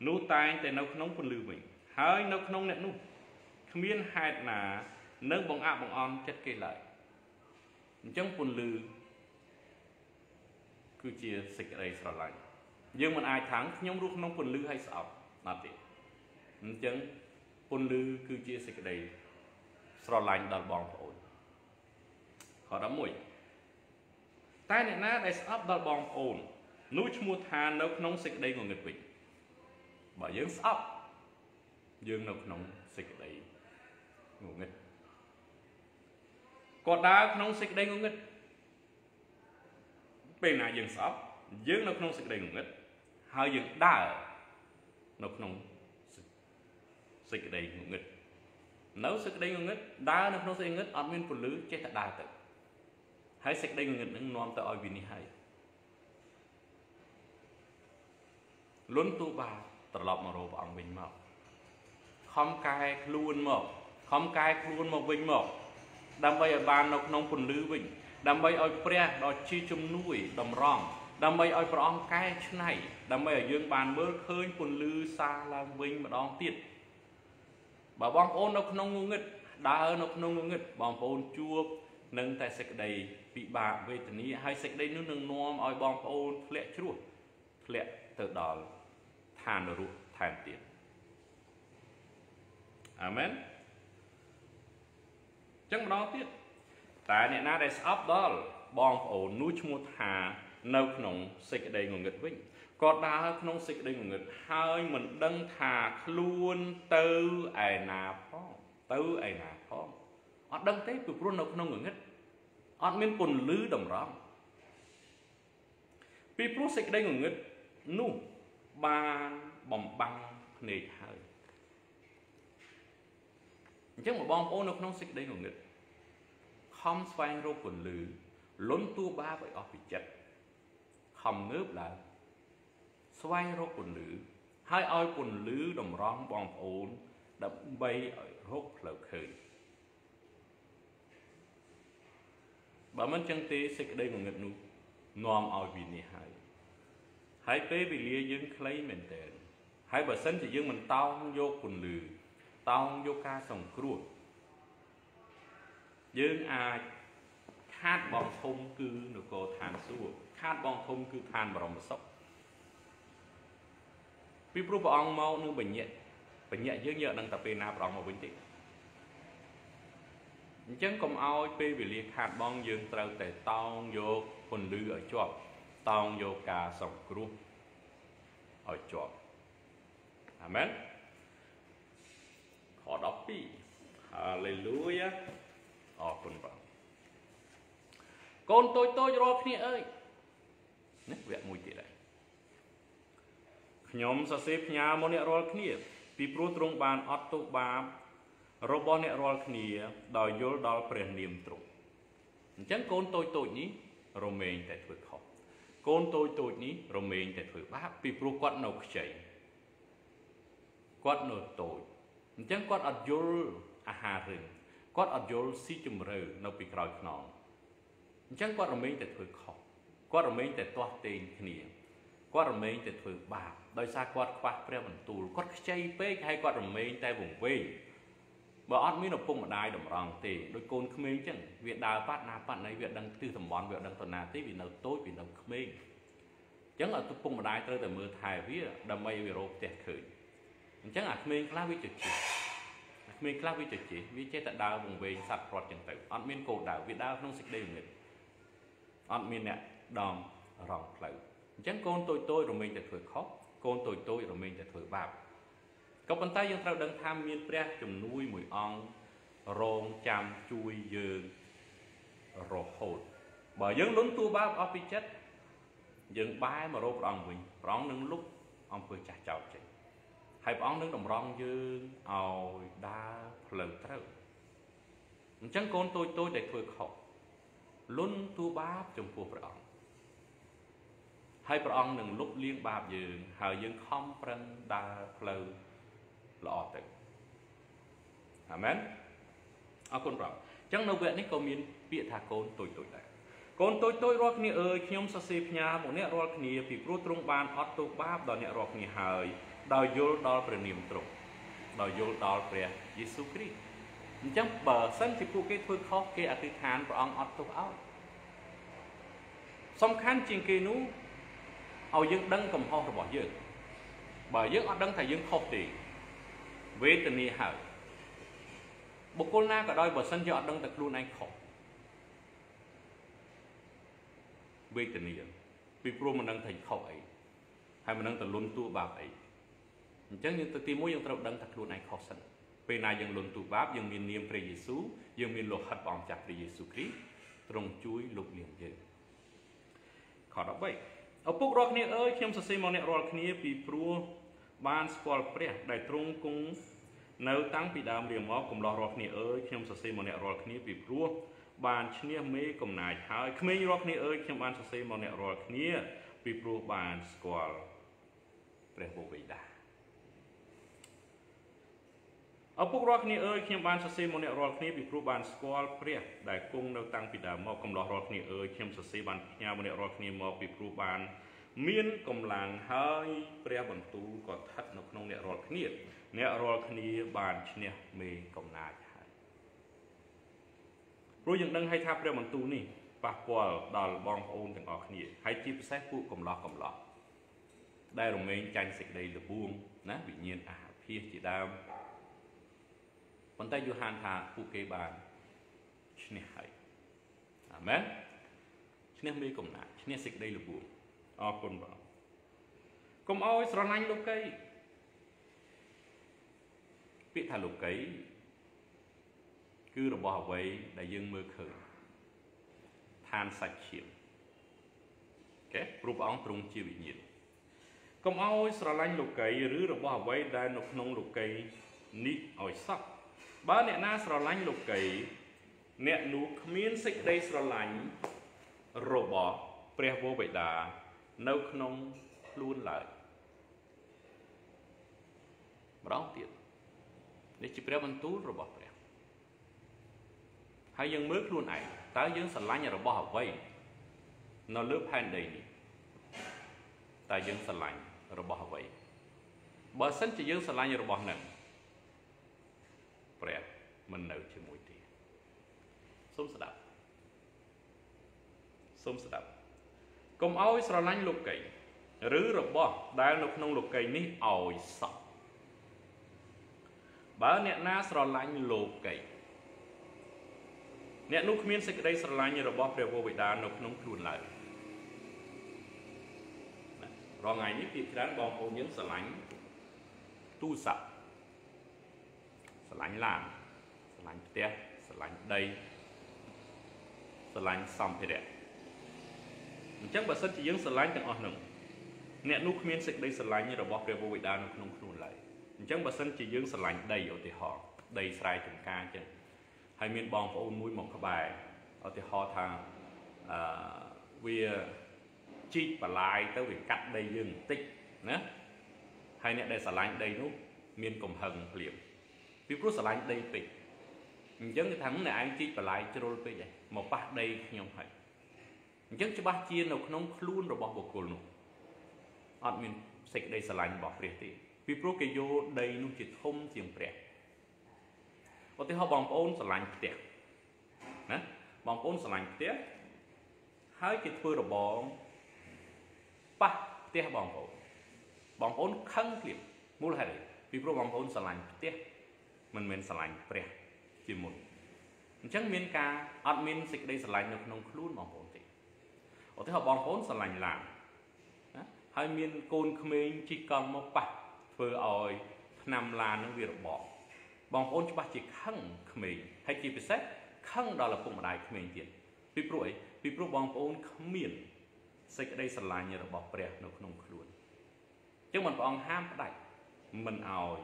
នោះតែងតែនៅក្នុងពន្លឺវិញហើយនៅក្នុងអ្នកនោះគ្មានហេតុណា នឹងបង្អាក់បង្អន់ចិត្តគេឡើយអញ្ចឹងពន្លឺគឺជាសេចក្តីស្រឡាញ់យើងមិនអាចថាខ្ញុំរស់ក្នុងពន្លឺហើយស្អប់អត់ទេអញ្ចឹងពន្លឺគឺជាសេចក្តីស្រឡាញ់ដល់បងប្អូនខ11តែអ្នកណាដែលស្អប់ដល់បងប្អូននោះឈ្មោះថានៅក្នុងសេចក្តីងងឹតវិញបើយើងស្អប់យើងនៅក្នុងសេចក្តីងងឹត គាត់ដើរក្នុងសេចក្តីងងឹតពេលណាយើងស្អប់យើងនៅក្នុងសេចក្តីងងឹតហើយយើងដើរនៅក្នុងសេចក្តីងងឹតនៅសេចក្តីងងឹតដើរនៅក្នុងសេចក្តីងងឹតអត់មានពលឺចេះតែដើរទៅហើយសេចក្តីងងឹតនឹងនាំទៅឲ្យវិនិច្ឆ័យលន់ទូបាត្រឡប់មករកព្រះអង្គវិញមកខំកែខ្លួនមកខំកែខ្លួនមកវិញមក ដើម្បីឲ្យបាននៅក្នុងពន្លឺវិញដើម្បីឲ្យព្រះដ៏ជាជំនួយតម្រង់ដើម្បីឲ្យព្រះអង្គកែច្នៃដើម្បីឲ្យយើងបានមើលឃើញពន្លឺសារឡើងវិញម្ដងទៀតបើបងប្អូននៅក្នុងងងឹតដើរនៅក្នុងងងឹតបងប្អូនជួបនឹងតែសេចក្តីពិបាកវេទនាហើយសេចក្តីនោះនឹងនាំឲ្យបងប្អូនធ្លាក់ជ្រោះធ្លាក់ទៅដល់ឋាននរកថែមទៀតអាមែន ចឹងម្ដងទៀតតែអ្នកណាដែលស្អប់ដល់បងប្អូននោះឈ្មោះថានៅក្នុងសេចក្តីងងឹតវិញគាត់ដើរក្នុងសេចក្តីងងឹតហើយមិនដឹងថាខ្លួនទៅឯណាផងទៅឯណាផងអត់ដឹងទេពីព្រោះនៅក្នុងងងឹតអត់មានពន្លឺតម្រង់ពីព្រោះសេចក្តីងងឹតនោះបានបំបាំងភ្នែកហើយ អញ្ចឹងបងប្អូននៅក្នុងសេចក្តីងងឹតខំស្វែងរកពន្លឺលន់តួបាបឲ្យអស់ពីចិត្តខំងើបឡើងស្វែងរកពន្លឺហើយឲ្យពន្លឺតម្រង់បងប្អូនដើម្បីឲ្យរកផ្លូវឃើញបើមិនចឹងទេសេចក្តីងងឹតនោះនាំឲ្យវិនិច្ឆ័យហើយពេលវេលាយើងខ្លីមែនទែនហើយបើសិនជាយើងមិនតោងយកពន្លឺ តោងយកការសង្គ្រោះយើងអាចខាតបងធំគឺនគរឋានសួគ៌ខាតបងធំគឺឋានបរមសុខពីព្រោះព្រះអង្គមកនឹងបញ្ញត្តិបញ្ញត្តិយើងយើងអត់ដឹងតែពេលណាព្រះអង្គមកវិញទេអញ្ចឹងកុំឲ្យពេលវេលាខាតបងយើងត្រូវតែតោងយកពន្លឺឲ្យជាប់តោងយកការសង្គ្រោះឲ្យជាប់អាមែន ខ12ហាឡេលូយ៉ាអរគុណបាទកូនតូចតូចរាល់គ្នាអើយនេះវគ្គមួយទៀតដែរខ្ញុំសរសេរផ្ញើមកអ្នករាល់គ្នា ពីព្រោះទ្រង់បានអត់ទោសបាប របស់អ្នករាល់គ្នា ដោយយល់ដល់ព្រះនាមទ្រង់អញ្ចឹងកូនតូចតូចនេះរមែងតែធ្វើខុសកូនតូចតូចនេះរមែងតែធ្វើបាបពីព្រោះគាត់នៅខ្ចីគាត់នៅតូច អញ្ចឹងគាត់អត់យល់អាហាររឹងគាត់អត់យល់ស៊ីជម្រៅនៅពីក្រោយខ្នងអញ្ចឹងគាត់រមែងតែធ្វើខុសគាត់រមែងតែទាស់ទែងគ្នាគាត់រមែងតែធ្វើបាបដោយសារគាត់ខ្វះព្រះបន្ទូលគាត់ខ្ចីពេកហើយគាត់រមែងតែវង្វេងបើអត់មានឪពុកម្ដាយតម្រង់ទេដូចកូនក្មេងចឹងវាដើរប៉ាត់ណាប៉ាត់ណៃវាដឹងទិសតំបន់វាដឹងទៅណាទេវានៅតូចវានៅក្មេងចឹងឪពុកម្ដាយត្រូវតែមើលថែវាដើម្បីវារកផ្ទះឃើញ អញ្ចឹងអាក្មេងខ្លះវាជជិះអាក្មេងខ្លះវាជជិះវាចេះតែដើរវង្វេងសัตว์ព្រាត់ចឹងទៅអត់មានគោលដៅវាដើរក្នុងសេចក្តីងឹតអត់មានអ្នកដំរងផ្លូវអញ្ចឹងកូនតូចតូចរមែងតែធ្វើខុសកូនតូចតូចរមែងតែធ្វើបាបក៏ប៉ុន្តែយើងត្រូវដឹងថាមានព្រះជំនួយមួយអង្គរងចាំជួយយើងរហូតបើយើងលន់តួបាបអស់ពីចិត្តយើងបែរមករកព្រះអង្គវិញព្រះអង្គនឹងលុបអំពើចាស់ចោលចេញ ហើយព្រះអង្គនឹងតម្រង់យើងឲ្យដើរផ្លូវត្រូវអញ្ចឹងកូនតូចតូចដែលធ្វើខុសលន់តួបាបចំពោះព្រះអង្គហើយព្រះអង្គនឹងលុបលាងបាបយើង ហើយយើងខំប្រឹងដើរផ្លូវល្អទៅអាមែនអរគុណព្រះអញ្ចឹងនៅវគ្គនេះក៏មានពាក្យថាកូនតូចតូចដែរកូនតូចតូចរាល់គ្នាអើយខ្ញុំសរសេរផ្ញើមកអ្នករាល់គ្នាពីព្រោះទ្រង់បានអត់ទោសបាបដល់អ្នករាល់គ្នាហើយ ដោយយល់ដល់ព្រះនាមទ្រង់ដោយយល់ដល់ព្រះយេស៊ូវគ្រីស្ទអញ្ចឹងបើសិនជាពួកគេធ្វើខុសគេអធិដ្ឋានព្រះអង្គអត់ទោសឲ្យសំខាន់ជាងគេនោះឲ្យយើងដឹងកំហុសរបស់យើងបើយើងអត់ដឹងថាយើងខុសទេវេទនាហើយបុគ្គលណាក៏ដោយបើសិនជាអត់ដឹងតែខ្លួនឯងខុសវេទនាពីព្រោះមិនដឹងថាខុសអីហើយមិនដឹងទៅលន់តួបាបអី អញ្ចឹងយើងទៅទីមួយយើងត្រូវដឹងថាខ្លួនឯងខុសសិនពេលណាយើងលន់ទូបាបយើងមាននាមព្រះយេស៊ូវយើងមានលោហិតព្រះអង្គចាស់ព្រះយេស៊ូវគ្រីស្ទទ្រង់ជួយលុបលាងយើងខ13ឪពុករកគ្នាអើយខ្ញុំសរសេរមកអ្នករាល់គ្នាពីព្រោះបានស្គាល់ព្រះដែលទ្រង់គង់នៅតាំងពីដើមរៀងមកកំឡោះរាល់គ្នាអើយខ្ញុំសរសេរមកអ្នករាល់គ្នាពីព្រោះបានឈ្នះមេកំណាចហើយក្មេងរាល់គ្នាអើយខ្ញុំបានសរសេរមកអ្នករាល់គ្នាពីព្រោះបានស្គាល់ព្រះបូវេដា ឪពុករាល់គ្នាអើយខ្ញុំបានសរសេរមកអ្នករាល់គ្នាពីព្រោះបានស្គាល់ព្រះដែលគង់នៅតាំងពីដើមមកកំឡោះរាល់គ្នាអើយខ្ញុំសរសេរបានផ្ញើមកអ្នករាល់គ្នាមកពីព្រោះបានមានកម្លាំងហើយព្រះបន្ទូលក៏ស្ថិតនៅក្នុងអ្នករាល់គ្នាអ្នករាល់គ្នាបានឈ្នះមេកំណាចហើយព្រោះយើងដឹងហើយថាព្រះបន្ទូលនេះប៉ះពាល់ដល់បងប្អូនទាំងអស់គ្នាហើយជាពិសេសពួកកំឡោះកំឡោះដែលរមែងចាញ់សេចក្តីល្បួងណាវិញ្ញាណអាភាសជាដើម ប៉ុន្តែយូហានថាពួកគេបានឈ្នះហើយអាមែនឈ្នះមេកំណាចឈ្នះសេចក្តីល្បួងអរគុណបងកុំអោយស្រឡាញ់លោកីពាក្យថាលោកីគឺរបស់អ្វីដែលយើងមើលឃើញឋានសាច់ឈាមអូខេព្រោះព្រះអង្គទ្រង់ជាវិញ្ញាណកុំអោយស្រឡាញ់លោកីឬរបស់អ្វីដែលនៅក្នុងលោកីនេះឲ្យសក់ បើអ្នកណាស្រឡាញ់លោកីអ្នកនោះគ្មានសេចក្តីស្រឡាញ់របស់ព្រះវរបិតានៅក្នុងខ្លួនឡើយម្ដងទៀតនេះជាព្រះបន្ទូលរបស់ព្រះហើយយើងមើលខ្លួនឯងតើយើងស្រឡាញ់របស់អ្វីនៅលើផែនដីនេះតើយើងស្រឡាញ់របស់អ្វីបើសិនជាយើងស្រឡាញ់របស់នឹង ព្រះមិននៅជាមួយទេសូមស្ដាប់សូមស្ដាប់កុំឲ្យស្រឡាញ់លោកីឬរបស់ដែលនៅក្នុងលោកីនេះឲ្យសក់បើអ្នកណាស្រឡាញ់លោកីអ្នកនោះគ្មានសេចក្តីស្រឡាញ់របស់ព្រះវរបិតានៅក្នុងខ្លួនឡើយរងថ្ងៃនេះពីច្រើនបងប្អូនយើងស្រឡាញ់ទូរស័ព្ទ ស្រឡាញ់ឡានស្រឡាញ់ផ្ទះស្រឡាញ់ដីស្រឡាញ់សម្ភារៈអញ្ចឹងបើសិនជាយើងស្រឡាញ់ទាំងអស់នោះអ្នកនោះគ្មានសេចក្តីស្រឡាញ់របស់ព្រះវរបិតានៅក្នុងខ្លួនឡើយអញ្ចឹងបើសិនជាយើងស្រឡាញ់ដីឧទាហរណ៍ដីស្រែចម្ការអញ្ចឹងហើយមានបងប្អូនមួយមកក្បែរឧទាហរណ៍ថាអឺវាជីកបន្លាយទៅវាកាត់ដីយើងបន្តិចណាហើយអ្នកដែលស្រឡាញ់ដីនោះមានកំហឹងភ្លាម ពីព្រោះស្រឡាញ់ដីពេកអញ្ចឹងគេថាអ្នកឯងជីកបន្លាយជ្រុលពេកហើយមកប៉ះដីខ្ញុំហើយអញ្ចឹងច្បាស់ជានៅក្នុងខ្លួនរបស់បុគ្គលនោះអត់មានសេចក្តីស្រឡាញ់របស់ព្រះទេពីព្រោះគេយកដីនោះជាធំជាងព្រះឧទាហរណ៍បងប្អូនស្រឡាញ់ផ្ទះណាបងប្អូនស្រឡាញ់ផ្ទះហើយគេធ្វើរបងប៉ះផ្ទះបងប្អូនបងប្អូនខឹងភ្លាមមូលហេតុអីពីព្រោះបងប្អូនស្រឡាញ់ផ្ទះ មិនមែនស្រឡាញ់ព្រះជាមុនអញ្ចឹងមានការអត់មានសេចក្តីស្រឡាញ់នៅក្នុងខ្លួនបងប្អូនទេឧទាហរណ៍បងប្អូនស្រឡាញ់ឡានណាហើយមានកូនក្មេងជិះកង់មកប៉ះធ្វើឲ្យឆ្នាំឡាននឹងវារបកបងប្អូនច្បាស់ជាខឹងក្មេងហើយជាពិសេសខឹងដល់ឪពុកម្ដាយក្មេងទៀតពីព្រោះអីពីព្រោះបងប្អូនគ្មានសេចក្តីស្រឡាញ់របស់ព្រះនៅក្នុងខ្លួនអញ្ចឹងមិនព្រះអង្គហាមផ្ដាច់មិនឲ្យ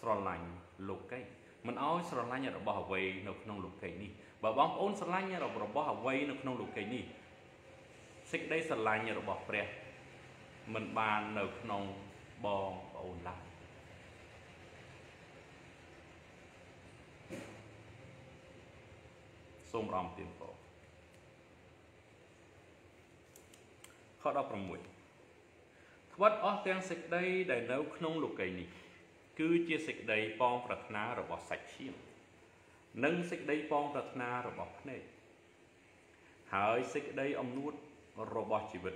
ស្រឡាញ់ លោកីមិនឲ្យស្រឡាញ់របស់អ្វីនៅក្នុងលោកីនេះបើបងប្អូនស្រឡាញ់របស់អ្វីនៅក្នុងលោកីនេះសេចក្តីស្រឡាញ់របស់ព្រះមិនបាននៅក្នុងបងប្អូនឡើយសូមរំទានពរខ16ថ្វិតអស់ទាំងសេចក្តីដែលនៅក្នុងលោកីនេះ គឺជាសេចក្តីប៉ងប្រាថ្នារបស់សាច់ឈាមនិងសេចក្តីប៉ងប្រាថ្នារបស់ភ្នែកហើយសេចក្តីអំនួតរបស់ជីវិត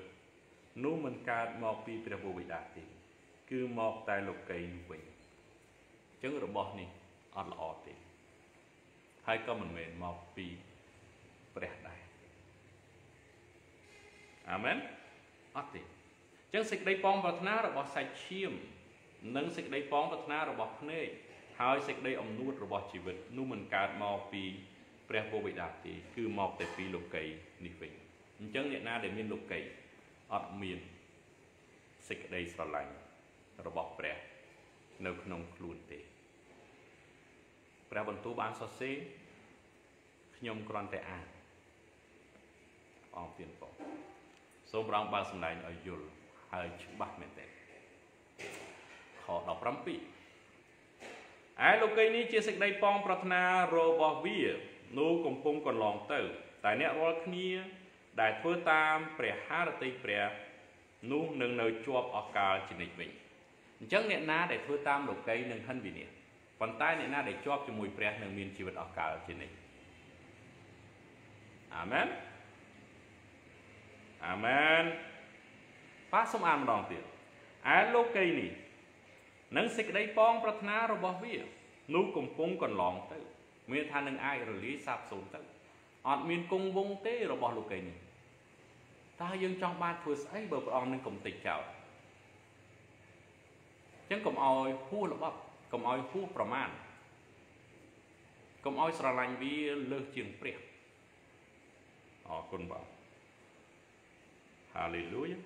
នោះមិនកើតមកពីព្រះវរបិតាទេគឺមកតែលោកីនោះវិញអញ្ចឹងរបស់នេះអត់ល្អទេហើយក៏មិនមែនមកពីព្រះដែរអាមែនអត់ទេអញ្ចឹងសេចក្តីប៉ងប្រាថ្នារបស់សាច់ឈាម និងសេចក្តីប៉ងប្រាថ្នារបស់ភ្នែកហើយសេចក្តីអំនួតរបស់ជីវិតនោះមិនកើតមកពីព្រះវរបិតាទេគឺមកតែពីលោកីនេះវិញអញ្ចឹងអ្នកណាដែលមានលោកីអត់មានសេចក្តីស្រឡាញ់របស់ព្រះនៅក្នុងខ្លួនទេព្រះបន្ទូលបានសរសេរខ្ញុំគ្រាន់តែអានអង្គទានពរសូមព្រះអង្គបើកសម្ដែងឲ្យយល់ហើយច្បាស់មែនទែន ខ17ឯលោកីនេះជាសេចក្តីប៉ងប្រាថ្នារបស់វានោះកំពុងកន្លងទៅ តែអ្នករាល់គ្នា ដែលធ្វើតាមព្រះハរតិព្រះ នោះនឹងនៅជាប់អកាលជានិច្ចវិញអញ្ចឹងអ្នកណាដែលធ្វើតាមលោកីនឹងហិនវិនិច្ឆ័យប៉ុន្តែអ្នកណាដែលជាប់ជាមួយព្រះនឹងមានជីវិតអកាលជានិច្ចអាមែនអាមែនប៉ាសូមអានម្ដងទៀតឯលោកីនេះ នឹងសេចក្តីប៉ងប្រាថ្នារបស់វានោះកំពុងកន្លងទៅ មានថានឹងអាចរលាយសាបសូន្យទៅអត់មានគង់វង្សទេរបស់លោកីនេះតើយើងចង់បានធ្វើស្អីបើព្រះអង្គនឹងកំតិចចោលអញ្ចឹងកុំឲ្យហួសល្បត់កុំឲ្យហួសប្រមាណកុំឲ្យស្រឡាញ់វាលើសជាងព្រះអរគុណបាទ Hallelujah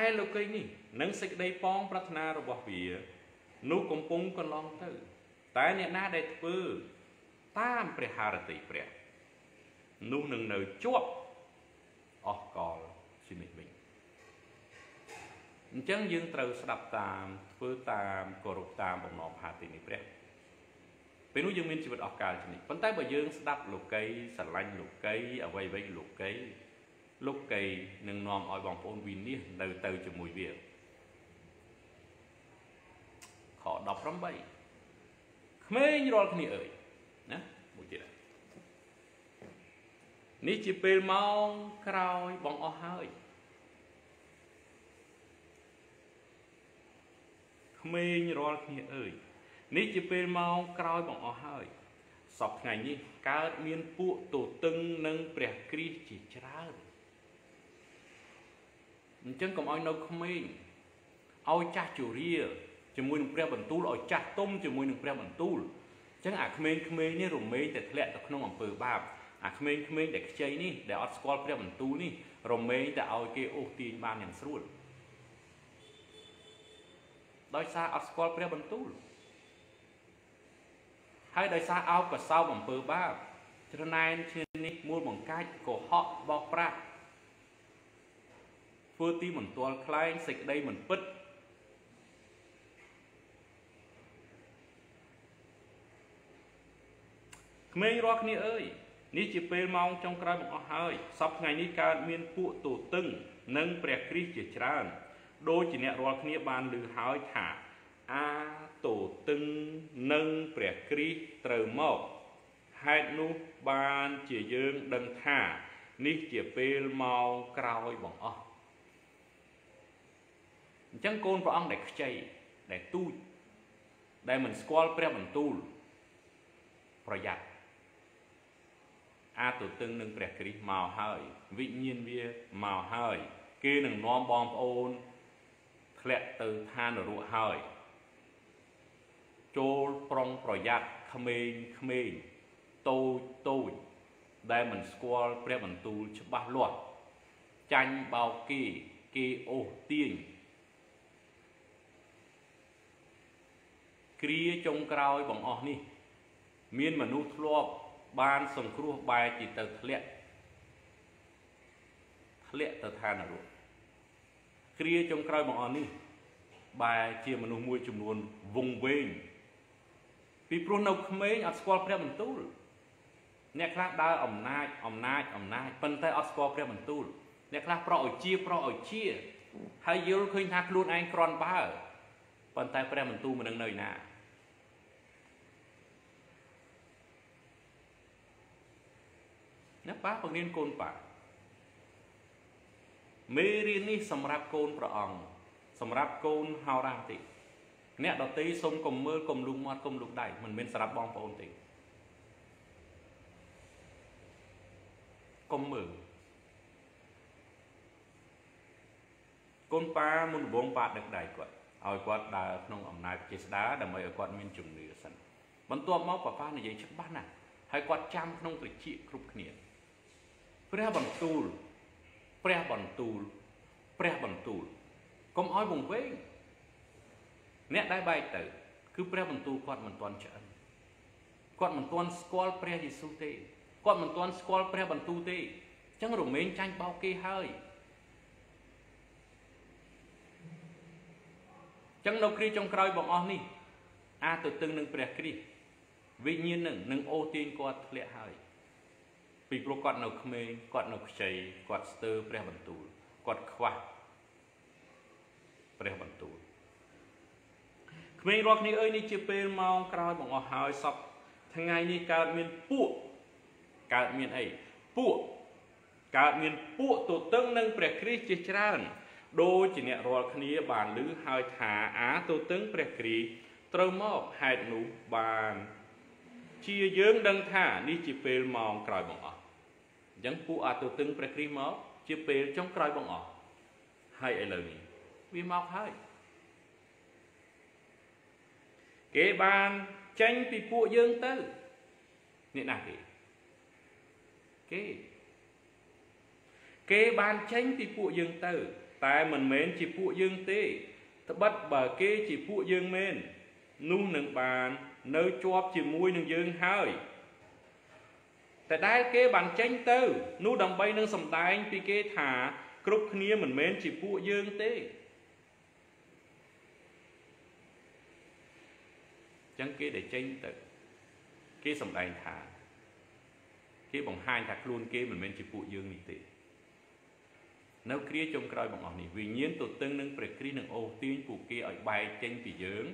ឯលោកីនេះ នឹងសេចក្តីប៉ងប្រាថ្នារបស់វានោះកំពុងកន្លងទៅ តែអ្នកណាដែលធ្វើតាមព្រះハរតិព្រះនោះនឹងនៅជាប់អស់កលជានិច្ចវិញអញ្ចឹងយើងត្រូវស្ដាប់តាមធ្វើតាមគោរពតាមបំណងផាទីនេះព្រះពេលនោះយើងមានជីវិតអស់កលជានិច្ចប៉ុន្តែបើយើងស្ដាប់លោកីស្រឡាញ់លោកីអ្វីអ្វីលោកីលោកីនឹងនាំឲ្យបងប្អូនវិនិច្ឆ័យនៅទៅជាមួយវា ខ18ក្មេងរាល់គ្នាអើយណាមួយទៀតនេះជាពេលម៉ោងក្រោយបងអស់ហើយក្មេងរាល់គ្នាអើយនេះជាពេលម៉ោងក្រោយបងអស់ហើយសពថ្ងៃនេះកើតមានពួកទទឹងនឹងព្រះគ្រីស្ទជាច្រើនអញ្ចឹងកុំឲ្យនៅក្មេងឲ្យចាស់ជរា ជាមួយនឹងព្រះបន្ទូលឲ្យចាស់ទុំជាមួយនឹងព្រះបន្ទូលអញ្ចឹងអាក្មេងៗនេះរមែងតែធ្លាក់ទៅក្នុងអំពើបាបអាក្មេងៗដែលខ្ចីនេះដែលអត់ស្គាល់ព្រះបន្ទូលនេះរមែងតែឲ្យគេអូសទាញបានយ៉ាងស្រួលដោយសារអត់ស្គាល់ព្រះបន្ទូលហើយដោយសារអោបកសោបអំពើបាបច្រណែនឈាននេះមូលបង្កាច់កុហកបោកប្រាស់ធ្វើទីមន្ទល់ខ្លែងសេចក្តីមិនពិត ក្មេងរាល់គ្នាអើយនេះជាពេលម៉ោងចុងក្រោយបង្អស់ហើយសពថ្ងៃនេះកើតមានពួកទទឹងនិងព្រះគ្រីស្ទជាច្រើនដូចជាអ្នករាល់គ្នាបានឮហើយថាអាទទឹងនិងព្រះគ្រីស្ទត្រូវមកហេតុនោះបានជាយើងដឹងថានេះជាពេលម៉ោងក្រោយបង្អស់អញ្ចឹងកូនព្រះអង្គដែលខ្ចីដែលទូចដែលមិនស្គាល់ព្រះបន្ទូលប្រយ័ត្ន អាទទឹងនឹងព្រះគ្រីស្ទមកហើយ វិញ្ញាណវាមកហើយ គេនឹងនាំបងប្អូនធ្លាក់ទៅឋាននរកហើយចូលប្រុងប្រយ័ត្នក្មេងក្មេងតូចតូចដែលមិនស្គាល់ព្រះបន្ទូលច្បាស់លាស់ចាញ់បោកគេគេអូសទាញគ្រាចុងក្រោយបងអស់នេះ មានមនុស្សធ្លាប់ បានសង្គ្រោះបែរជាទៅធ្លាក់ធ្លាក់ទៅឋាននរកគ្រាចុងក្រោយបងអស់នេះបែរជាមនុស្សមួយចំនួនវងវែងពីព្រោះនៅក្មេងអត់ស្គាល់ព្រះបន្ទូលអ្នកខ្លះដើរអំណាចអំណាចអំណាចប៉ុន្តែអត់ស្គាល់ព្រះបន្ទូលអ្នកខ្លះប្រោឲ្យជាប្រោឲ្យជាហើយយល់ឃើញថាខ្លួនឯងក្រន់បើប៉ុន្តែព្រះបន្ទូលមិននឹងនៅឯណា ណាប៉ាបង្រៀនកូនប៉ាមេរៀននេះសម្រាប់កូនព្រះអង្គសម្រាប់កូនហោរាទេអ្នកដតីសុំកុំមើលកុំលុះមាត់កុំលុះដៃមិនមែនសម្រាប់បងប្អូនទេកុំមើលកូនប៉ាមុនដំបងប៉ាដឹកដៃគាត់ឲ្យគាត់ដើរក្នុងអំណាចជាស្ដាដើម្បីឲ្យគាត់មានជំនឿសិនបន្ទាប់មកប៉ាប៉ានិយាយច្បាស់ណាស់ហើយគាត់ចាំក្នុងត្រចៀកគ្រប់គ្នា ព្រះបន្ទូលព្រះបន្ទូលព្រះបន្ទូលកុំឲ្យវង្វេងអ្នកដែលបែកទៅ គឺព្រះបន្ទូលគាត់មិនទាន់ឆ្អិនគាត់មិនទាន់ស្គាល់ព្រះយេស៊ូវទេគាត់មិនទាន់ស្គាល់ព្រះបន្ទូលទេចឹងរមែងចាញ់បោកគេហើយចឹងនៅគ្រាចុងក្រោយបងអស់នេះ អាចទៅទឹងនឹងព្រះគ្រីស្ទវិញ្ញាណនឹងនឹងអូទាញគាត់ធ្លាក់ហើយ ពីព្រោះគាត់នៅក្មេងគាត់នៅខ្ចីគាត់ស្ទើរព្រះបន្ទូលគាត់ខ្វះព្រះបន្ទូលក្មេងរាល់គ្នាអើយនេះជាពេលម៉ោងក្រោយបងអស់ហើយសពថ្ងៃនេះកើតមានពួកកើតមានអីពួកកើតមានពួកទទឹងនឹងព្រះគ្រីស្ទជាច្រើនដូចជាអ្នករាល់គ្នាបានឮហើយថាអាទទឹងព្រះគ្រីស្ទត្រូវមកហេតុនោះបានជាយើងដឹងថានេះជាពេលម៉ោងក្រោយបងអស់ អញ្ចឹងពួកអាទទឹងព្រះគ្រីស្ទមកជាពេលចុងក្រោយបងអស់ហើយឥឡូវនេះវាមកហើយគេបានចេញពីពួកយើងទៅនេះណាគេគេគេបានចេញពីពួកយើងទៅ តែមិនមែនជាពួកយើងទេត្បិតបើគេជាពួកយើងមែននោះនឹងបាន នៅជាប់ជាមួយនឹងយើងហើយ តែដែលគេបានចេញទៅនោះដើម្បីនឹងសម្ដែងពីគេថាគ្រប់គ្នាមិនមែនជាពួកយើងទេចឹងគេដែលចេញទៅគេសម្ដែងថាគេបង្ហាញថាខ្លួនគេមិនមែនជាពួកយើងនេះទេនៅគ្រាចុងក្រោយបងអស់នេះវិញ្ញាណទទឹងនឹងព្រះគ្រីស្ទនឹងអូសទាញពួកគេឲ្យបែកចេញពីយើង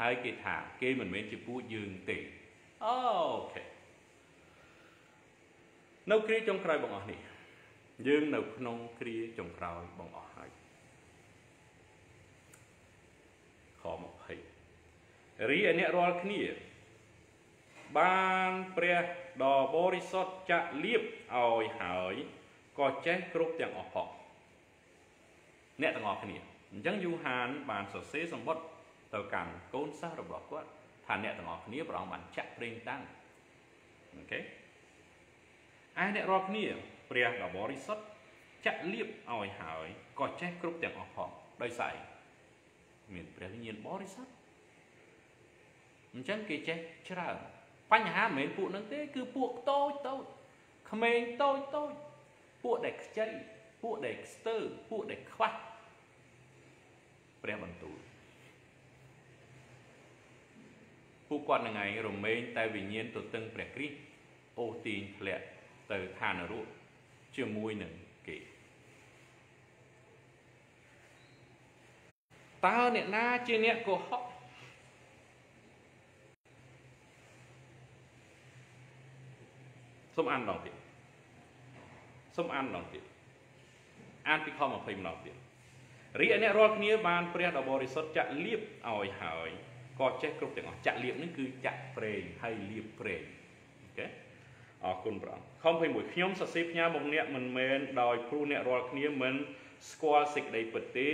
ហើយគេថាគេមិនមែនជាពួកយើងទេអូខេ នៅគ្រាចុងក្រោយបងអស់នេះយើងនៅក្នុងគ្រាចុងក្រោយបងអស់ហើយខ20រីឯអ្នករាល់គ្នា បានព្រះដ៏បរិសុទ្ធចាក់លៀបឲ្យហើយក៏ចេះគ្រប់ទាំងអស់ផងអ្នកទាំងអស់គ្នាអញ្ចឹងយូហានបានសរសេរសម្បត្តិទៅកាន់កូនសិស្សរបស់គាត់ថាអ្នកទាំងអស់គ្នាព្រះអង្គបានចាក់ប្រេងតាំងអូខេ ឯអ្នករាល់គ្នាព្រះដ៏បរិសុទ្ធចាក់លៀបឲ្យហើយក៏ចេះគ្រប់ទាំងអស់ផងដោយសារមានព្រះវិញ្ញាណបរិសុទ្ធអញ្ចឹងគេចេះច្រើនបញ្ហាមិនមែនពួកនឹងទេគឺពួកតូចតូចក្មេងតូចតូចពួកដែលខ្ចីពួកដែលស្ទើរពួកដែលខ្វះព្រះបន្ទូលពួកគាត់នឹងឯងរមែងតែវិញ្ញាណទៅតឹងព្រះគ្រីស្ទអូសទាញធ្លាក់ ទៅឋាននរកជាមួយនឹងគេតើអ្នកណាជាអ្នកកុហកសូមអានម្ដងទៀតសូមអានម្ដងទៀតអានពីខ20ម្ដងទៀតរីឯអ្នករាល់គ្នាបានព្រះដ៏បរិសុទ្ធចាក់លៀបឲ្យហើយក៏ចេះគ្រប់ទាំងអស់ចាក់លៀបនេះគឺចាក់ប្រេងហើយលៀបប្រេងអូខេ អរគុណព្រះអង្គខំ21ខ្ញុំសរសេរផ្ញើមកអ្នកមិនមែនដោយព្រោះអ្នករាល់គ្នាមិនស្គាល់សេចក្តីពិតទេ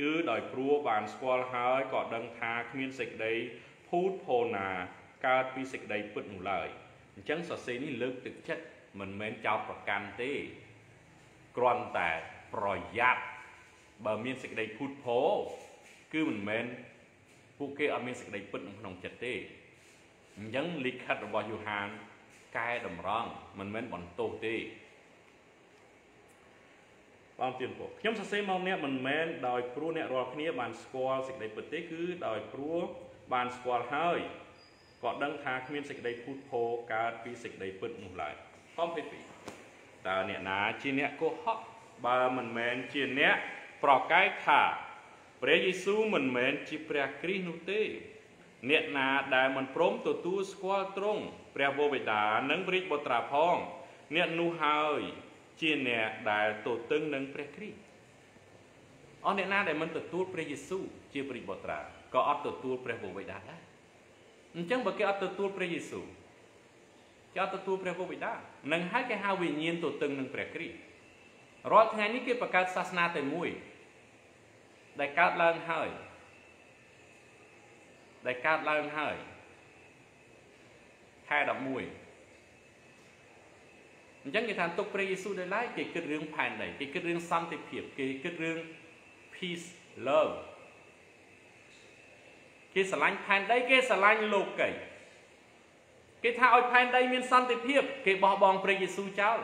គឺដោយព្រោះបានស្គាល់ហើយក៏ដឹងថាគ្មានសេចក្តីភូតផូណាកើតពីសេចក្តីពិតនោះឡើយអញ្ចឹងសរសេរនេះលើកទឹកចិត្តមិនមែនចោតប្រកាន់ទេគ្រាន់តែប្រយ័ត្នបើមានសេចក្តីភូតផោគឺមិនមែនពួកគេអត់មានសេចក្តីពិតក្នុងចិត្តទេអញ្ចឹងលិខិតរបស់យូហាន កែតម្រង់មិនមែនបន្ទោសទេបងទៀនពូខ្ញុំសរសេរមកអ្នកមិនមែនដោយព្រោះអ្នករាល់គ្នាបានស្គាល់សេចក្តីពិតទេគឺដោយព្រោះបានស្គាល់ហើយក៏ដឹងថាគ្មានសេចក្តីភូតភរកើតពីសេចក្តីពិតនោះឡើយខំ22តើអ្នកណាជាអ្នកកុហកបើមិនមែនជាអ្នកប្រកែកថាព្រះយេស៊ូវមិនមែនជាព្រះគ្រីស្ទនោះទេ អ្នកណាដែលមិនព្រមទទួលស្គាល់ទ្រង់ ព្រះវរបិតានិងព្រះបុត្រាផង អ្នកនោះហើយជាអ្នកដែលទទឹងនឹងព្រះគ្រីស្ទអស់អ្នកណាដែលមិនទទួលព្រះយេស៊ូវជាព្រះបុត្រាក៏អត់ទទួលព្រះវរបិតាដែរអញ្ចឹងបើគេអត់ទទួលព្រះយេស៊ូវគេអត់ទទួលព្រះវរបិតានឹងហើយគេហៅវិញ្ញាណទទឹងនឹងព្រះគ្រីស្ទរាល់ថ្ងៃនេះគេបង្កើតសាសនាតែមួយដែលកើតឡើងហើយដែលកើតឡើងហើយ ខែ11អញ្ចឹងគេថាទុកព្រះយេស៊ូវនៅឡើយគេគិតរឿងផែនដីគេគិតរឿងសន្តិភាពគេគិតរឿង peace love គេស្រឡាញ់ផែនដីគេស្រឡាញ់លោកីគេថាឲ្យផែនដីមានសន្តិភាពគេបោះបង់ព្រះយេស៊ូវចោល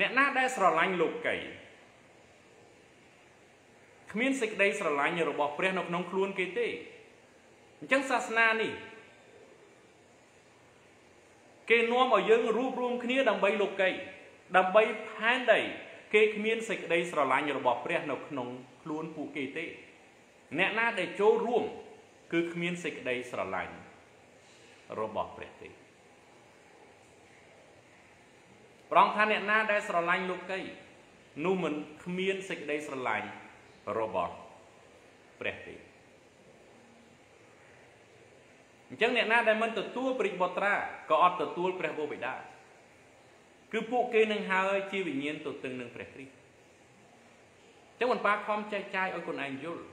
អ្នកណាដែលស្រឡាញ់លោកីគ្មានសេចក្តីស្រឡាញ់របស់ព្រះនៅក្នុងខ្លួនគេទេ អញ្ចឹងសាសនានេះគេនាំឲ្យយើងរួបរวมគ្នាដើម្បីលោកីដើម្បីផែនដីគេគ្មានសេចក្តីស្រឡាញ់របស់ព្រះនៅក្នុងខ្លួនពួកគេទេ អ្នកណាដែលចូលរួម គឺគ្មានសេចក្តីស្រឡាញ់របស់ព្រះទេប្រងថាអ្នកណាដែលស្រឡាញ់លោកីនោះមិនគ្មានសេចក្តីស្រឡាញ់របស់ព្រះទេ អញ្ចឹងអ្នកណាដែលមិនទទួលព្រះបុត្រាក៏អត់ទទួលព្រះបិតាគឺពួកគេនឹងហើយជាវិញ្ញាណទទឹងនឹងព្រះគ្រីស្ទចឹងមិនបាខំចែកចាយឲ្យខ្លួនឯងយល់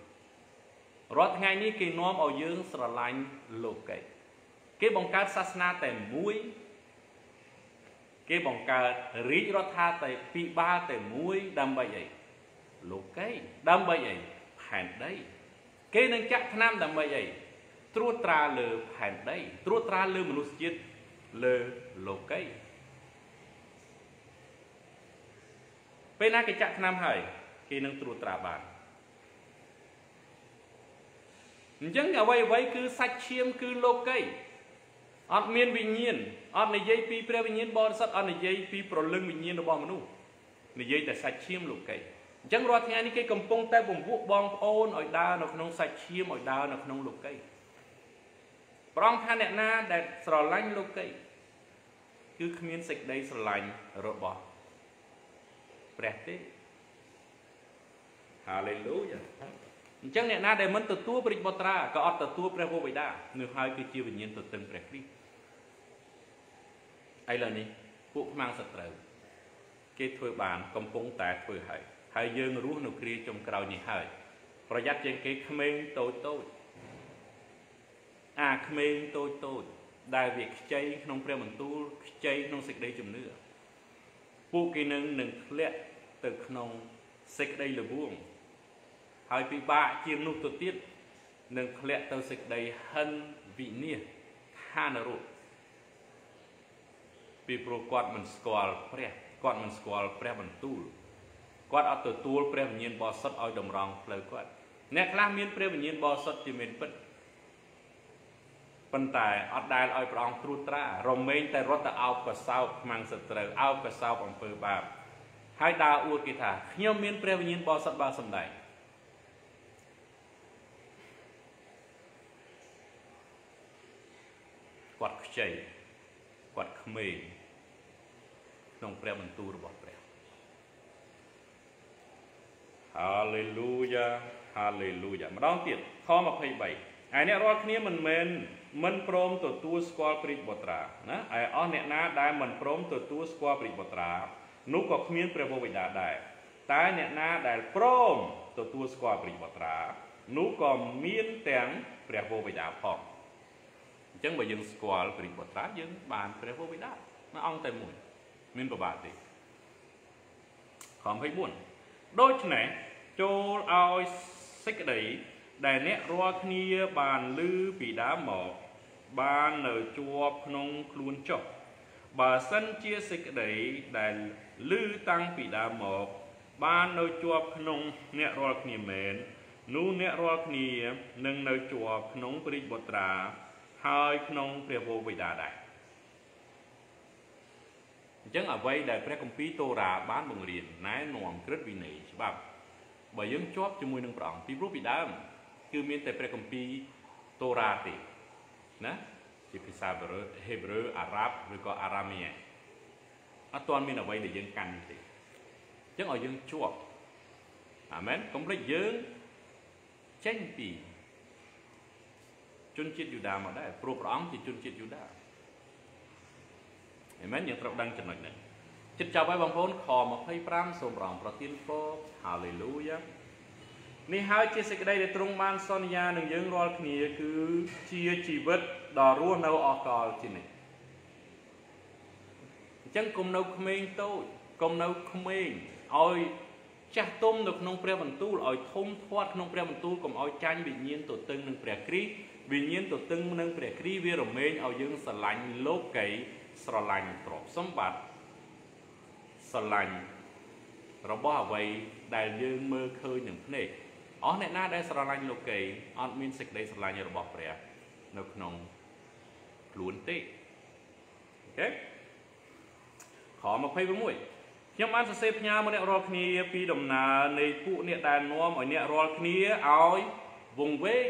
រាល់ថ្ងៃនេះគេនាំឲ្យយើងស្រឡាញ់លោកីគេបង្កើតសាសនាតែមួយ គេបង្កើតរាជរដ្ឋាតែពីបាលតែមួយដើម្បីអីលោកីដើម្បីអីផែនដី គេនឹងចាក់ថ្នាំដើម្បីអី ត្រួតត្រាលើផែនដីត្រួតត្រាលើមនុស្សជាតិលើលោកីពេលណាគេចាក់ថ្នាំហើយគេនឹងត្រួតត្រាបានអញ្ចឹងអ្វីអ្វីគឺសាច់ឈាមគឺលោកីអត់មានវិញ្ញាណអត់និយាយពីព្រះវិញ្ញាណបរិសុទ្ធអត់និយាយពីប្រលឹងវិញ្ញាណរបស់មនុស្សនិយាយតែសាច់ឈាមលោកីអញ្ចឹងរាល់ថ្ងៃនេះគេកំពុងតែបំពួកបងប្អូនឲ្យដើរនៅក្នុងសាច់ឈាមឲ្យដើរនៅក្នុងលោកី ប្រងថាអ្នកណាដែលស្រឡាញ់លោកីគឺគ្មានសេចក្តីស្រឡាញ់របស់ព្រះទេហាឡេលូយ៉ាអញ្ចឹងអ្នកណាដែលមិនទទួលព្រះបុត្រាក៏អត់ទទួលព្រះវរបិតានោះហើយគឺជាវិញ្ញាណទទឹងព្រះគ្រីស្ទឥឡូវនេះពួកខ្មាំងសត្រូវគេធ្វើបានកំពុងតែធ្វើហើយហើយយើងរស់នៅគ្រាចុងក្រោយនេះហើយប្រយ័ត្នជាងគេក្មេងតូចតូច អាក្មេងតូចតូចដែលវាខ្ចីក្នុងព្រះបន្ទូលខ្ចីក្នុងសេចក្តីជំនឿពួកគេនឹងនឹងធ្លាក់ទៅក្នុងសេចក្តីល្បួងហើយពិបាកជាងនោះទៅទៀតនឹងធ្លាក់ទៅសេចក្តីហិនវិនិច្ឆ័យឋានរូបពីព្រោះគាត់មិនស្គាល់ព្រះគាត់មិនស្គាល់ព្រះបន្ទូលគាត់អត់ទទួលព្រះវិញ្ញាណបរិសុទ្ធឲ្យតម្រង់ផ្លូវគាត់អ្នកខ្លះមានព្រះវិញ្ញាណបរិសុទ្ធជាមានពិត ប៉ុន្តែអត់ដែលឲ្យព្រះអង្គត្រួតត្រារមែងតែរត់ទៅអោបកសោបខ្មាំងសត្រូវអោបកសោបអំពើបាបហើយដើរអួតគេថាខ្ញុំមានព្រះវិញ្ញាណបរិសុទ្ធបើសំដែងគាត់ខ្ចីគាត់ក្មេងក្នុងព្រះបន្ទូលរបស់ព្រះហាឡេលូយ៉ាហាឡេលូយ៉ាម្ដងទៀតខ23ឯអ្នករាល់គ្នាមិនមែន មិនព្រមទទួលស្គាល់ព្រះបុត្រាណាឯអស់អ្នកណាដែលមិនព្រមទទួលស្គាល់ព្រះបុត្រានោះក៏គ្មានព្រះវរបិតាដែរតែអ្នកណាដែលព្រមទទួលស្គាល់ព្រះបុត្រានោះក៏មានទាំងព្រះវរបិតាផងអញ្ចឹងបើយើងស្គាល់ព្រះបុត្រាយើងបានព្រះវរបិតាមួយអង្គតែមួយមានប្របាកទេខំ24ដូច្នេះចូលឲ្យសេចក្តីដែលអ្នករាល់គ្នាបានលឺពីដើមមក បាននៅជាប់ក្នុងខ្លួនចុះបើសិនជាសេចក្តីដែលឮតាំងពីដើមមក បាននៅជាប់ក្នុងអ្នករាល់គ្នាមែននោះអ្នករាល់គ្នានឹងនៅជាប់ក្នុងព្រះបុត្រា ហើយក្នុងព្រះវរបិតាដែរអញ្ចឹងអ្វីដែលព្រះគម្ពីរតូរ៉ាបានបង្រៀនណែនាំក្រឹតវិន័យច្បាប់បើយើងជាប់ជាមួយនឹងព្រះអង្គពីព្រោះពីដើមគឺមានតែព្រះគម្ពីរតូរ៉ាទេ ណាជាភាសាហេប្រឺអារ៉ាប់ឬក៏អារ៉ាមីអត់ទាន់មានអ្វីដែលយើងកាន់ទេអញ្ចឹងឲ្យយើងជាប់អាមែនកុំភ្លេចយើងចេញពីជនជាតិយូដាមកដែរព្រោះព្រះអង្គជាជនជាតិយូដាអាមែនយើងត្រូវដឹងចំណុចនេះចិត្តចាប់ហើយបងប្អូនខ25សូមប្រងប្រទានពរហាឡេលូយ៉ា នេះហើយជាសេចក្តីដែលទ្រង់បានសន្យានឹងយើងរាល់គ្នាគឺជាជីវិតដ៏រស់នៅអកលជានិច្ចអញ្ចឹងគុំនៅក្មេងតូចគុំនៅក្មេងឲ្យចាស់ទុំនៅក្នុងព្រះបន្ទូលឲ្យធំធាត់ក្នុងព្រះបន្ទូលកុំឲ្យចាញ់វិញ្ញាណទទឹងនឹងព្រះគ្រីស្ទវិញ្ញាណទទឹងនឹងព្រះគ្រីស្ទវារមែងឲ្យយើងស្រឡាញ់លោកីស្រឡាញ់ទ្រព្យសម្បត្តិស្រស្រឡាញ់របស់អ្វីដែលយើងមើលឃើញនឹងភ្នែក អស់អ្នកណាដែលស្រឡាញ់លោកីអត់មានសេចក្តីស្រឡាញ់របស់ព្រះនៅក្នុងខ្លួនទេអូខេខ26ខ្ញុំបានសរសេរផ្ញើមកអ្នករាល់គ្នាពីដំណើរនៃពួកអ្នកដែលនាំឲ្យអ្នករាល់គ្នាឲ្យវង្វេង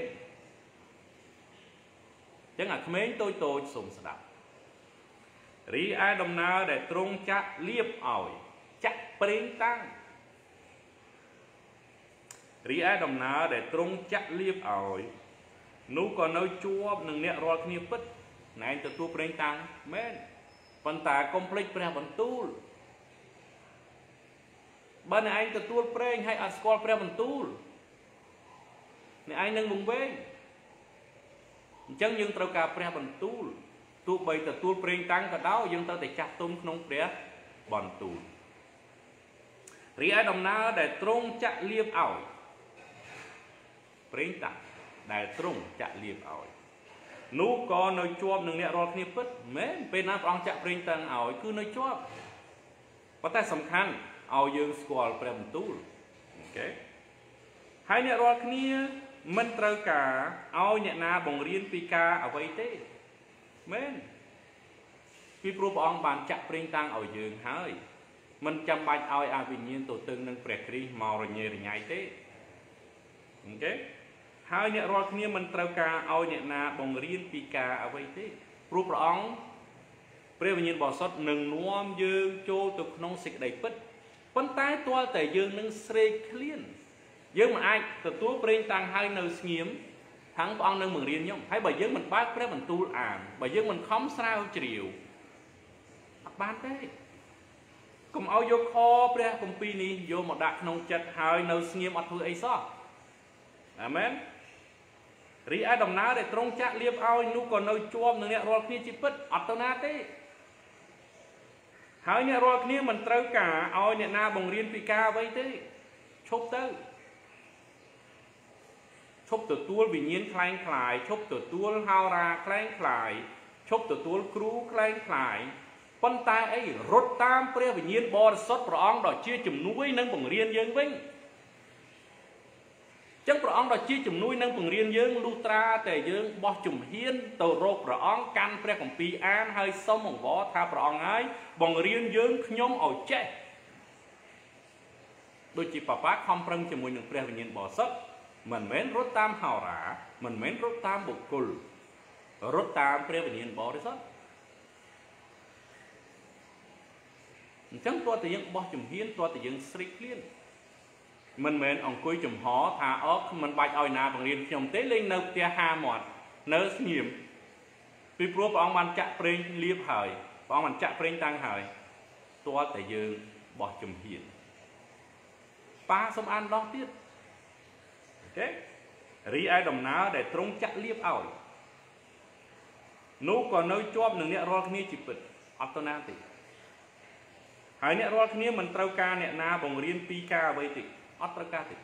ចឹងអាក្មេងតូចតូចសូមស្ដាប់រីឯដំណើរដែលទ្រង់ចាក់លៀបឲ្យចាក់ប្រេងតាំង រីឯដំណើរដែលទ្រង់ចាក់លៀបឲ្យនោះក៏នៅជាប់នឹងអ្នករាល់គ្នាពិតណែទទួលប្រេងតាំងមែនប៉ុន្តែកុំភ្លេចព្រះបន្ទូលបើអ្នកឯងទទួលប្រេងហើយអត់ស្គាល់ព្រះបន្ទូលអ្នកឯងនឹងវង្វេងអញ្ចឹងយើងត្រូវការព្រះបន្ទូលទោះបីទទួលប្រេងតាំងក៏ដោយយើងត្រូវតែចាស់ទុំក្នុងព្រះបន្ទូលរីឯដំណើរដែលទ្រង់ចាក់លៀបឲ្យ ប្រេងតាំងដែលទ្រង់ចាក់លៀបឲ្យនោះក៏នៅជាប់នឹងអ្នករាល់គ្នាពិតមែនពេលណាព្រះអង្គចាក់ប្រេងតាំងឲ្យគឺនៅជាប់ប៉ុន្តែសំខាន់ឲ្យយើងស្គាល់ព្រះបន្ទូលអូខេហើយអ្នករាល់គ្នាមិនត្រូវការឲ្យអ្នកណាបង្រៀនពីការអ្វីទេមែនពីព្រោះព្រះអង្គបានចាក់ប្រេងតាំងឲ្យយើងហើយមិនចាំបាច់ឲ្យអវិញ្ញាណទៅទឹងនឹងព្រះគ្រីស្ទមករញ៉េរញ៉ៃទេអូខេ ហើយអ្នករាល់គ្នាមិនត្រូវការឲ្យអ្នកណាបង្រៀនពីការអ្វីទេព្រោះព្រះអង្គព្រះវិញ្ញាណបរិសុទ្ធនឹងនាំយើងចូលទៅក្នុងសេចក្តីពិតប៉ុន្តែទាល់តែយើងនឹងស្រេកឃ្លាន យើងមិនអាចទទួលប្រេងតាំងហើយនៅស្ងៀមខាងព្រះអង្គនឹងបង្រៀនខ្ញុំហើយបើយើងមិនបើកព្រះបន្ទូលអានបើយើងមិនខំស្រាវជ្រាវអត់បានទេកុំឲ្យយកខព្រះគម្ពីរនេះយកមកដាក់ក្នុងចិត្តហើយនៅស្ងៀមអត់ធ្វើអីសោះអាមែន រីឯដំណើរដែលត្រង់ចាក់លៀបឲ្យនោះក៏នៅជាប់នឹងអ្នករាល់គ្នាជាពិតអត់ទៅណាទេហើយអ្នករាល់គ្នាមិនត្រូវការឲ្យអ្នកណាបង្រៀនពីការអ្វីទេឈប់ទៅឈប់ទទួលវិញ្ញាណคล้ายคล้ายឈប់ទទួលហោរាคล้ายคล้ายឈប់ទទួលគ្រូคล้ายคล้ายប៉ុន្តែអីរត់តាមព្រះវិញ្ញាណបរិសុទ្ធព្រះអង្គដ៏ជាជំនួយនិងបង្រៀនយើងវិញ ចឹងព្រះអង្គដ៏ជាជំនួយនឹងបង្រៀនយើងលុះត្រាតែយើងបោះជំហានទៅរកព្រះអង្គកាន់ព្រះគម្ពីរអានហើយសុំអង្វរថាព្រះអង្គហើយបង្រៀនយើងខ្ញុំឲ្យចេះដូចជាប៉ាប៉ាខំប្រឹងជាមួយនឹងព្រះវិញ្ញាណបរិសុទ្ធមិនមែនរត់តាមហោរាមិនមែនរត់តាមបុគ្គលរត់តាមព្រះវិញ្ញាណបរិសុទ្ធអញ្ចឹងតើតើយើងបោះជំហានតើតើយើងស្រេកឃ្លាន មិនមែនអង្គុយចំហថាអកមិនបាច់ឲ្យណាបង្រៀនខ្ញុំទេលេងនៅផ្ទះហាមាត់នៅស្ងៀមពីព្រោះព្រះអង្គបានចាក់ប្រេងលៀបហើយព្រះអង្គបានចាក់ប្រេងតាំងហើយទាល់តែយើងបោះជំហានប៉ាសូមអានដងទៀតOkay រីឯដំណើរដែលទ្រង់ចាក់លៀបឲ្យនោះក៏នៅជាប់នឹងអ្នករាល់គ្នាជាពិតអត់ទៅណាទេហើយអ្នករាល់គ្នាមិនត្រូវការអ្នកណាបង្រៀនពីការអ្វីទេ អត់ត្រូវការទេឲ្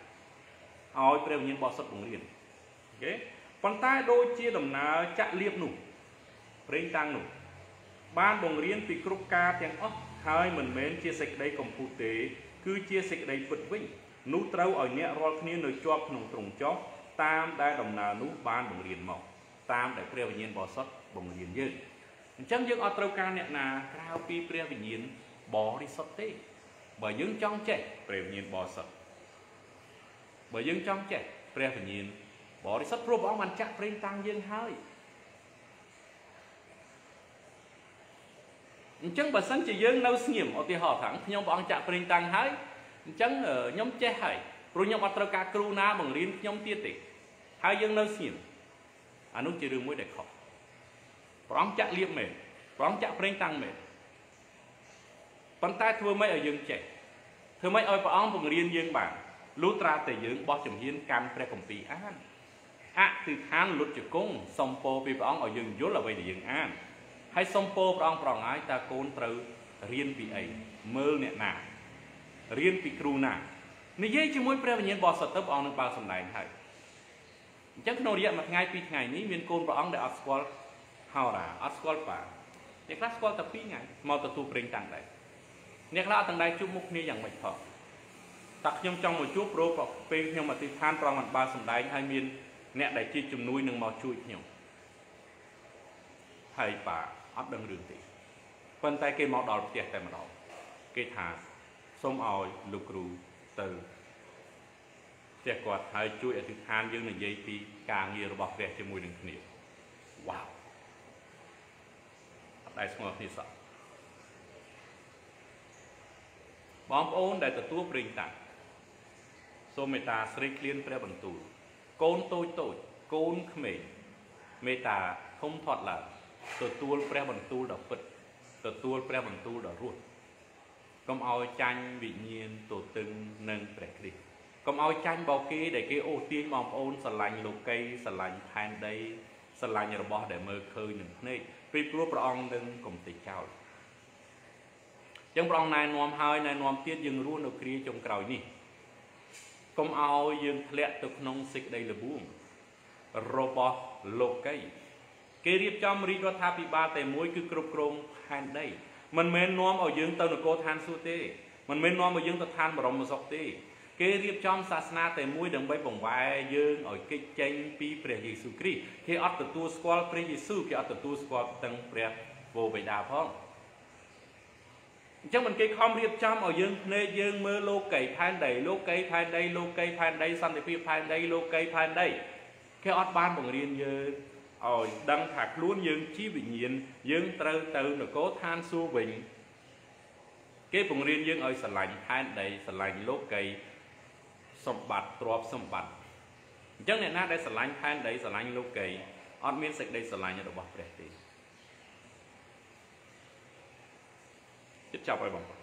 យព្រះវិញ្ញាណបរិសុទ្ធបង្រៀន okay ប៉ុន្តែដូចជាដំណើរចាក់លៀបនោះប្រេងតាំងនោះ បានបង្រៀនពីគ្រប់ការទាំងអស់ហើយមិនមែនជាសេចក្តីកំភូតទេ គឺជាសេចក្តីពិតវិញនោះត្រូវឲ្យអ្នករាល់គ្នានៅជាប់ក្នុងទ្រង់ចោះតាមដែលដំណើរនោះបានបង្រៀនមក តាមដែលព្រះវិញ្ញាណបរិសុទ្ធបង្រៀនយើងអញ្ចឹងយើងអត់ត្រូវការអ្នកណាក្រៅពីព្រះវិញ្ញាណបរិសុទ្ធទេបើយើងចង់ចេះព្រះវិញ្ញាណបរិសុទ្ធ បើយើងចង់ចេះព្រះវិញ្ញាណបរិសុទ្ធព្រោះព្រះអង្គបានចាក់ប្រេងតាំងយើងហើយអញ្ចឹងបើសិនជាយើងនៅស្ងៀមឧទាហរណ៍ថាខ្ញុំព្រះអង្គចាក់ប្រេងតាំងហើយអញ្ចឹងខ្ញុំចេះហើយព្រោះខ្ញុំអត់ត្រូវការគ្រូណាបង្រៀនខ្ញុំទៀតទេហើយយើងនៅស្ងៀមអានោះជារឿងមួយដែលខុសព្រះអង្គចាក់លៀបមែនព្រះអង្គចាក់ប្រេងតាំងមែនប៉ុន្តែធ្វើម៉េចឲ្យយើងចេះធ្វើម៉េចឲ្យព្រះអង្គបង្រៀនយើងបាន លុះត្រាតែយើងបោះជំហានកាន់ព្រះគម្ពីរអានអធិដ្ឋានលុតជង្គង់សំពោពីព្រះអង្គឲ្យយើងយល់អ្វីដែលយើងអានហើយសំពោព្រះអង្គប្រងហើយតើកូនត្រូវរៀនពីអីមើលអ្នកណារៀនពីគ្រូណានិយាយជាមួយព្រះវិញ្ញាណបរិសុទ្ធទៅព្រះអង្គនឹងបើសម្ដែងហើយអញ្ចឹងក្នុងរយៈមួយថ្ងៃពីរថ្ងៃនេះមានកូនព្រះអង្គដែលអត់ស្គាល់ហោរាអត់ស្គាល់ប៉ាអ្នកខ្លះស្គាល់តែ2ថ្ងៃមកទទួលប្រេងតាំងដែរអ្នកខ្លះអត់ទាំងដែរជួបមុខគ្នាយ៉ាងម៉េចផង តែខ្ញុំចង់មកជួបព្រោះពេលខ្ញុំអធិដ្ឋានប្រងបានបើសម្ដែងហើយមាន អ្នកដែលជាជំនួយនឹងមកជួយខ្ញុំហើយប៉ាអត់ដឹងរឿងទេប៉ុន្តែគេមកដល់ផ្ទះតែម្ដងគេថាសូមឲ្យលោកគ្រូទៅផ្ទះគាត់ហើយជួយអធិដ្ឋានយើងនិយាយពីការងាររបស់ព្រះជាមួយនឹងគ្នាវ៉ាវអត់ដែលស្គាល់គ្នាសោះបងប្អូនដែលទទួលប្រេងតាំង សូមមេត្តាស្រេកឃ្លានព្រះបន្ទូលកូនតូចតូចកូនក្មេងមេត្តាធំធាត់ឡើងទទួលព្រះបន្ទូលដ៏ពិតទទួលព្រះបន្ទូលដ៏រស់កុំឲ្យចាញ់វិញ្ញាណទទឹងនឹងព្រះគ្រីស្ទកុំឲ្យចាញ់បោកគេដែលគេអូសទាញបងប្អូនស្រឡាញ់លោកីស្រឡាញ់ផែនដីស្រឡាញ់របស់ដែលមើលឃើញនឹងភ្នែកពីព្រោះព្រះអង្គនឹងកំតិចចោលចឹងព្រះអង្គណែនាំហើយណែនាំទៀតយើងរស់នៅគ្រាចុងក្រោយនេះ កុំឲ្យយើងធ្លាក់ទៅក្នុងសេចក្តីល្បួងរបស់លោកីគេរៀបចំរាជរដ្ឋាភិបាលតែមួយគឺគ្រប់គ្រងផែនដីមិនមែននាំឲ្យយើងទៅនគរឋានសួគ៌ទេមិនមែននាំឲ្យយើងទៅឋានបរមសុខទេគេរៀបចំសាសនាតែមួយដើម្បីបង្វែរយើងឲ្យគេចចេញពីព្រះយេស៊ូវគ្រីស្ទគេអត់ទទួលស្គាល់ព្រះយេស៊ូវគេអត់ទទួលស្គាល់ទាំងព្រះវរបិតាផង អញ្ចឹងមិនគេខំរៀបចំឲ្យយើងភ្នែកយើងមើលលោកីផែនដីលោកីផែនដីលោកីផែនដីសន្តិភាពផែនដីលោកីផែនដីគេអត់បានបង្រៀនយើងឲ្យដឹងថាខ្លួនយើងជាវិញ្ញាណយើងត្រូវទៅនគរឋានសួគ៌វិញគេបង្រៀនយើងឲ្យស្រឡាញ់ផែនដីស្រឡាញ់លោកីសម្បត្តិទ្រព្យសម្បត្តិអញ្ចឹងអ្នកណាដែលស្រឡាញ់ផែនដីស្រឡាញ់លោកីអត់មានសេចក្តីស្រឡាញ់របស់ព្រះទេ ចិត្តចាប់ឲ្យបងប្អូន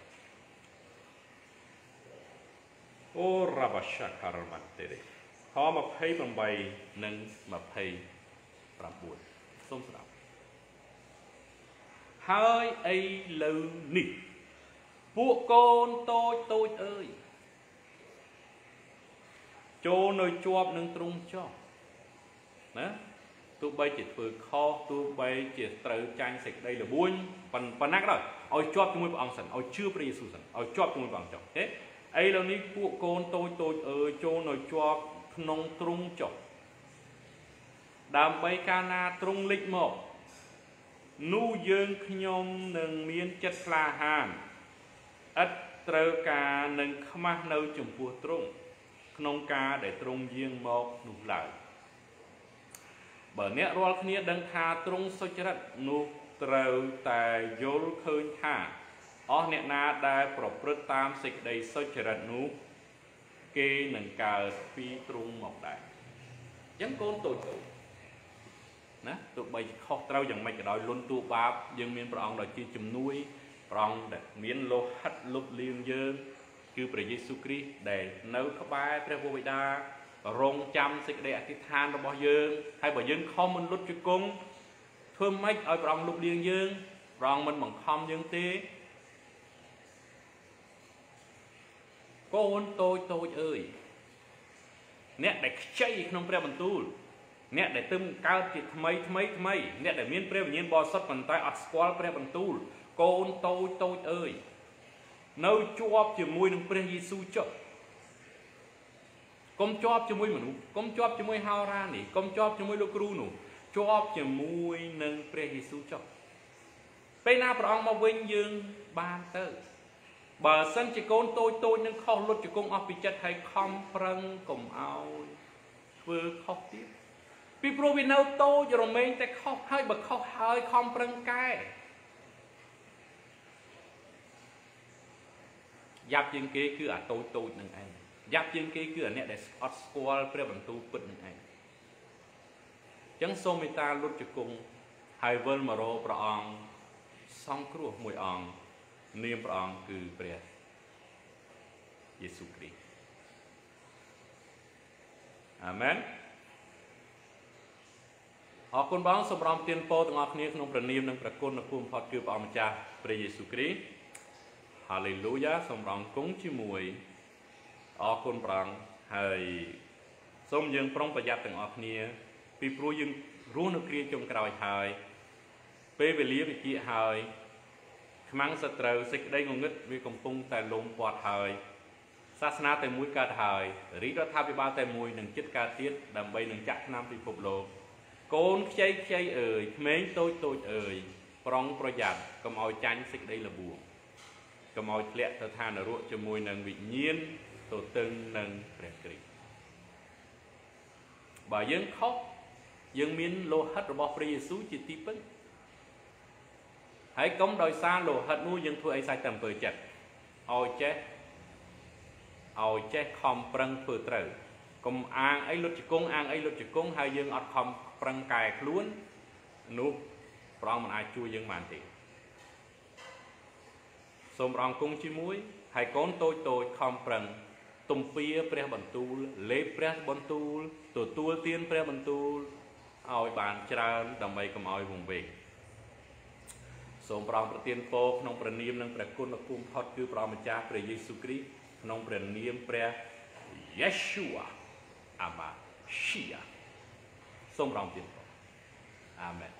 អូរ៉ាបាសាការ៉ាម៉ាតេរេខ28និង29សូមស្ដាប់ហើយអីលើនេះពួកកូនតូចតូចអើយចូលនៅជាប់នឹងទ្រង់ចោះណាទោះបីជាធ្វើខុសទោះបីជាត្រូវចាញ់សេចក្តីល្បួញ ប៉ុណ្ណាក៏ដោយឲ្យជាប់ជាមួយព្រះអង្គសិនឲ្យជឿព្រះយេស៊ូវសិនឲ្យជាប់ជាមួយព្រះអង្គចុះទេឥឡូវនេះពួកកូនតូចតូចអើយចូលនៅជាប់ក្នុងទ្រង់ចុះដើម្បីកាលណាទ្រង់លេចមកនោះយើងខ្ញុំនឹងមានចិត្តក្លាហានឥតត្រូវការនឹងខ្មាស់នៅចំពោះទ្រង់ក្នុងការដែលទ្រង់យាងមកនោះឡើយបើអ្នករាល់គ្នាដឹងថាទ្រង់សុចរិតនោះ ត្រូវតែយល់ឃើញថាអស់អ្នកណាដែលប្រព្រឹត្តតាមសេចក្តីសុចរិតនោះគេនឹងកើតពីទ្រង់មកដែរអញ្ចឹងកូនតូចតូចណាទោះបីខុសត្រូវយ៉ាងម៉េចក៏ដោយលន់តួបាបយើងមានព្រះអង្គដ៏ជាជំនួយព្រះអង្គដែលមានលោហិតលុបលៀងយើងគឺព្រះយេស៊ូវគ្រីស្ទដែលនៅក្បែរព្រះវរបិតារងចាំសេចក្តីអធិដ្ឋានរបស់យើងហើយបើយើងខំមិនលុតជង្គង់ ធ្វើម៉េចឲ្យព្រះអង្គលុបលៀងយើងព្រះអង្គមិនបង្ខំយើងទេកូនតូចតូចអើយអ្នកដែលខ្ចីក្នុងព្រះបន្ទូលអ្នកដែលទឹមកើតជាថ្មីថ្មីថ្មីអ្នកដែលមានព្រះវិញ្ញាណបរិសុទ្ធប៉ុន្តែអត់ស្គាល់ព្រះបន្ទូលកូនតូចតូចអើយនៅជាប់ជាមួយនឹងព្រះយេស៊ូវចុះកុំជាប់ជាមួយមនុស្សកុំជាប់ជាមួយហោរានេះកុំជាប់ជាមួយលោកគ្រូនោះ ជាប់ជាមួយនឹងព្រះយេស៊ូវចុះពេលណាព្រះអង្គមកវិញយើងបានទៅបើសិនជាកូនតូចតូចនឹងខុសលុតជង្គង់អស់ពីចិត្តហើយខំប្រឹងកុំឲ្យធ្វើខុសទៀតពីព្រោះវានៅតូចរមែងតែខុសហើយបើខុសហើយខំប្រឹងកែយ៉ាប់ជាងគេគឺអាតូចតូចនឹងឯងយ៉ាប់ជាងគេគឺអាអ្នកដែលអត់ស្គាល់ព្រះបន្ទូលពិតនឹងឯងអញ្ចឹងសូមមេត្តាលុតជង្គង់ហើយវិលមករកព្រះអង្គសង្គ្រោះមួយអង្គនាមព្រះអង្គគឺព្រះយេស៊ូវគ្រីស្ទអាមែនអរគុណបងសម្រាប់ទានពរទាំងអស់គ្នាក្នុងព្រះនាមនិងព្រះគុណដ៏គួរបំផុតគឺព្រះអង្គម្ចាស់ព្រះយេស៊ូវគ្រីស្ទហាឡេលូយ៉ាសម្រាប់គង់ជាមួយអរគុណព្រះអង្គហើយសូមយើងប្រុងប្រយ័ត្នទាំងអស់គ្នា ពីព្រោះយើងរស់នៅគ្រាចុងក្រោយហើយ ពេលវេលាវិជាហើយខ្មាំងសត្រូវសេចក្តីងងឹតវាកំពុងតែលំពាត់ហើយសាសនាតែមួយកើតហើយរាជរដ្ឋាភិបាលតែមួយនឹងចិត្តកើតទៀតដើម្បីនឹងចាក់ឆ្នាំពិភពលោកកូនខ្ចីខ្ចីអើយក្មេងតូចតូចអើយប្រុងប្រយ័ត្នកុំឲ្យចាញ់សេចក្តីលបួងកុំឲ្យធ្លាក់ទៅឋាននរកជាមួយនឹងវិញ្ញាណទទឹងនឹងព្រះគ្រីស្ទបើយើងខុស យើងមានលោហិតរបស់ព្រះយេស៊ូវជាទីពឹងហើយកុំដោយសារលោហិតនោះយើងធ្វើអីសាច់តែអំពើចិត្តឲ្យចេះឲ្យចេះខំប្រឹងធ្វើត្រូវកុំអាងអីលុតជង្គង់អាងអីលុតជង្គង់ហើយយើងអត់ខំប្រឹងកែខ្លួននោះព្រះអង្គមិនអាចជួយយើងបានទេសូមព្រះអង្គគង់ជាមួយហើយកូនតូចតូចខំប្រឹងទំពាព្រះបន្ទូលលេបព្រះបន្ទូលទទួលទានព្រះបន្ទូល ឲ្យបានច្រើនដើម្បីកុំឲ្យវង្វេងសូមព្រះអង្គប្រទានពរក្នុងព្រះនាមនិងព្រះគុណដ៏គង់ផុតគឺព្រះម្ចាស់ព្រះយេស៊ូវគ្រីស្ទក្នុងព្រះនាមព្រះ Yeshua Amashiach សូមរំទានពរអាមែន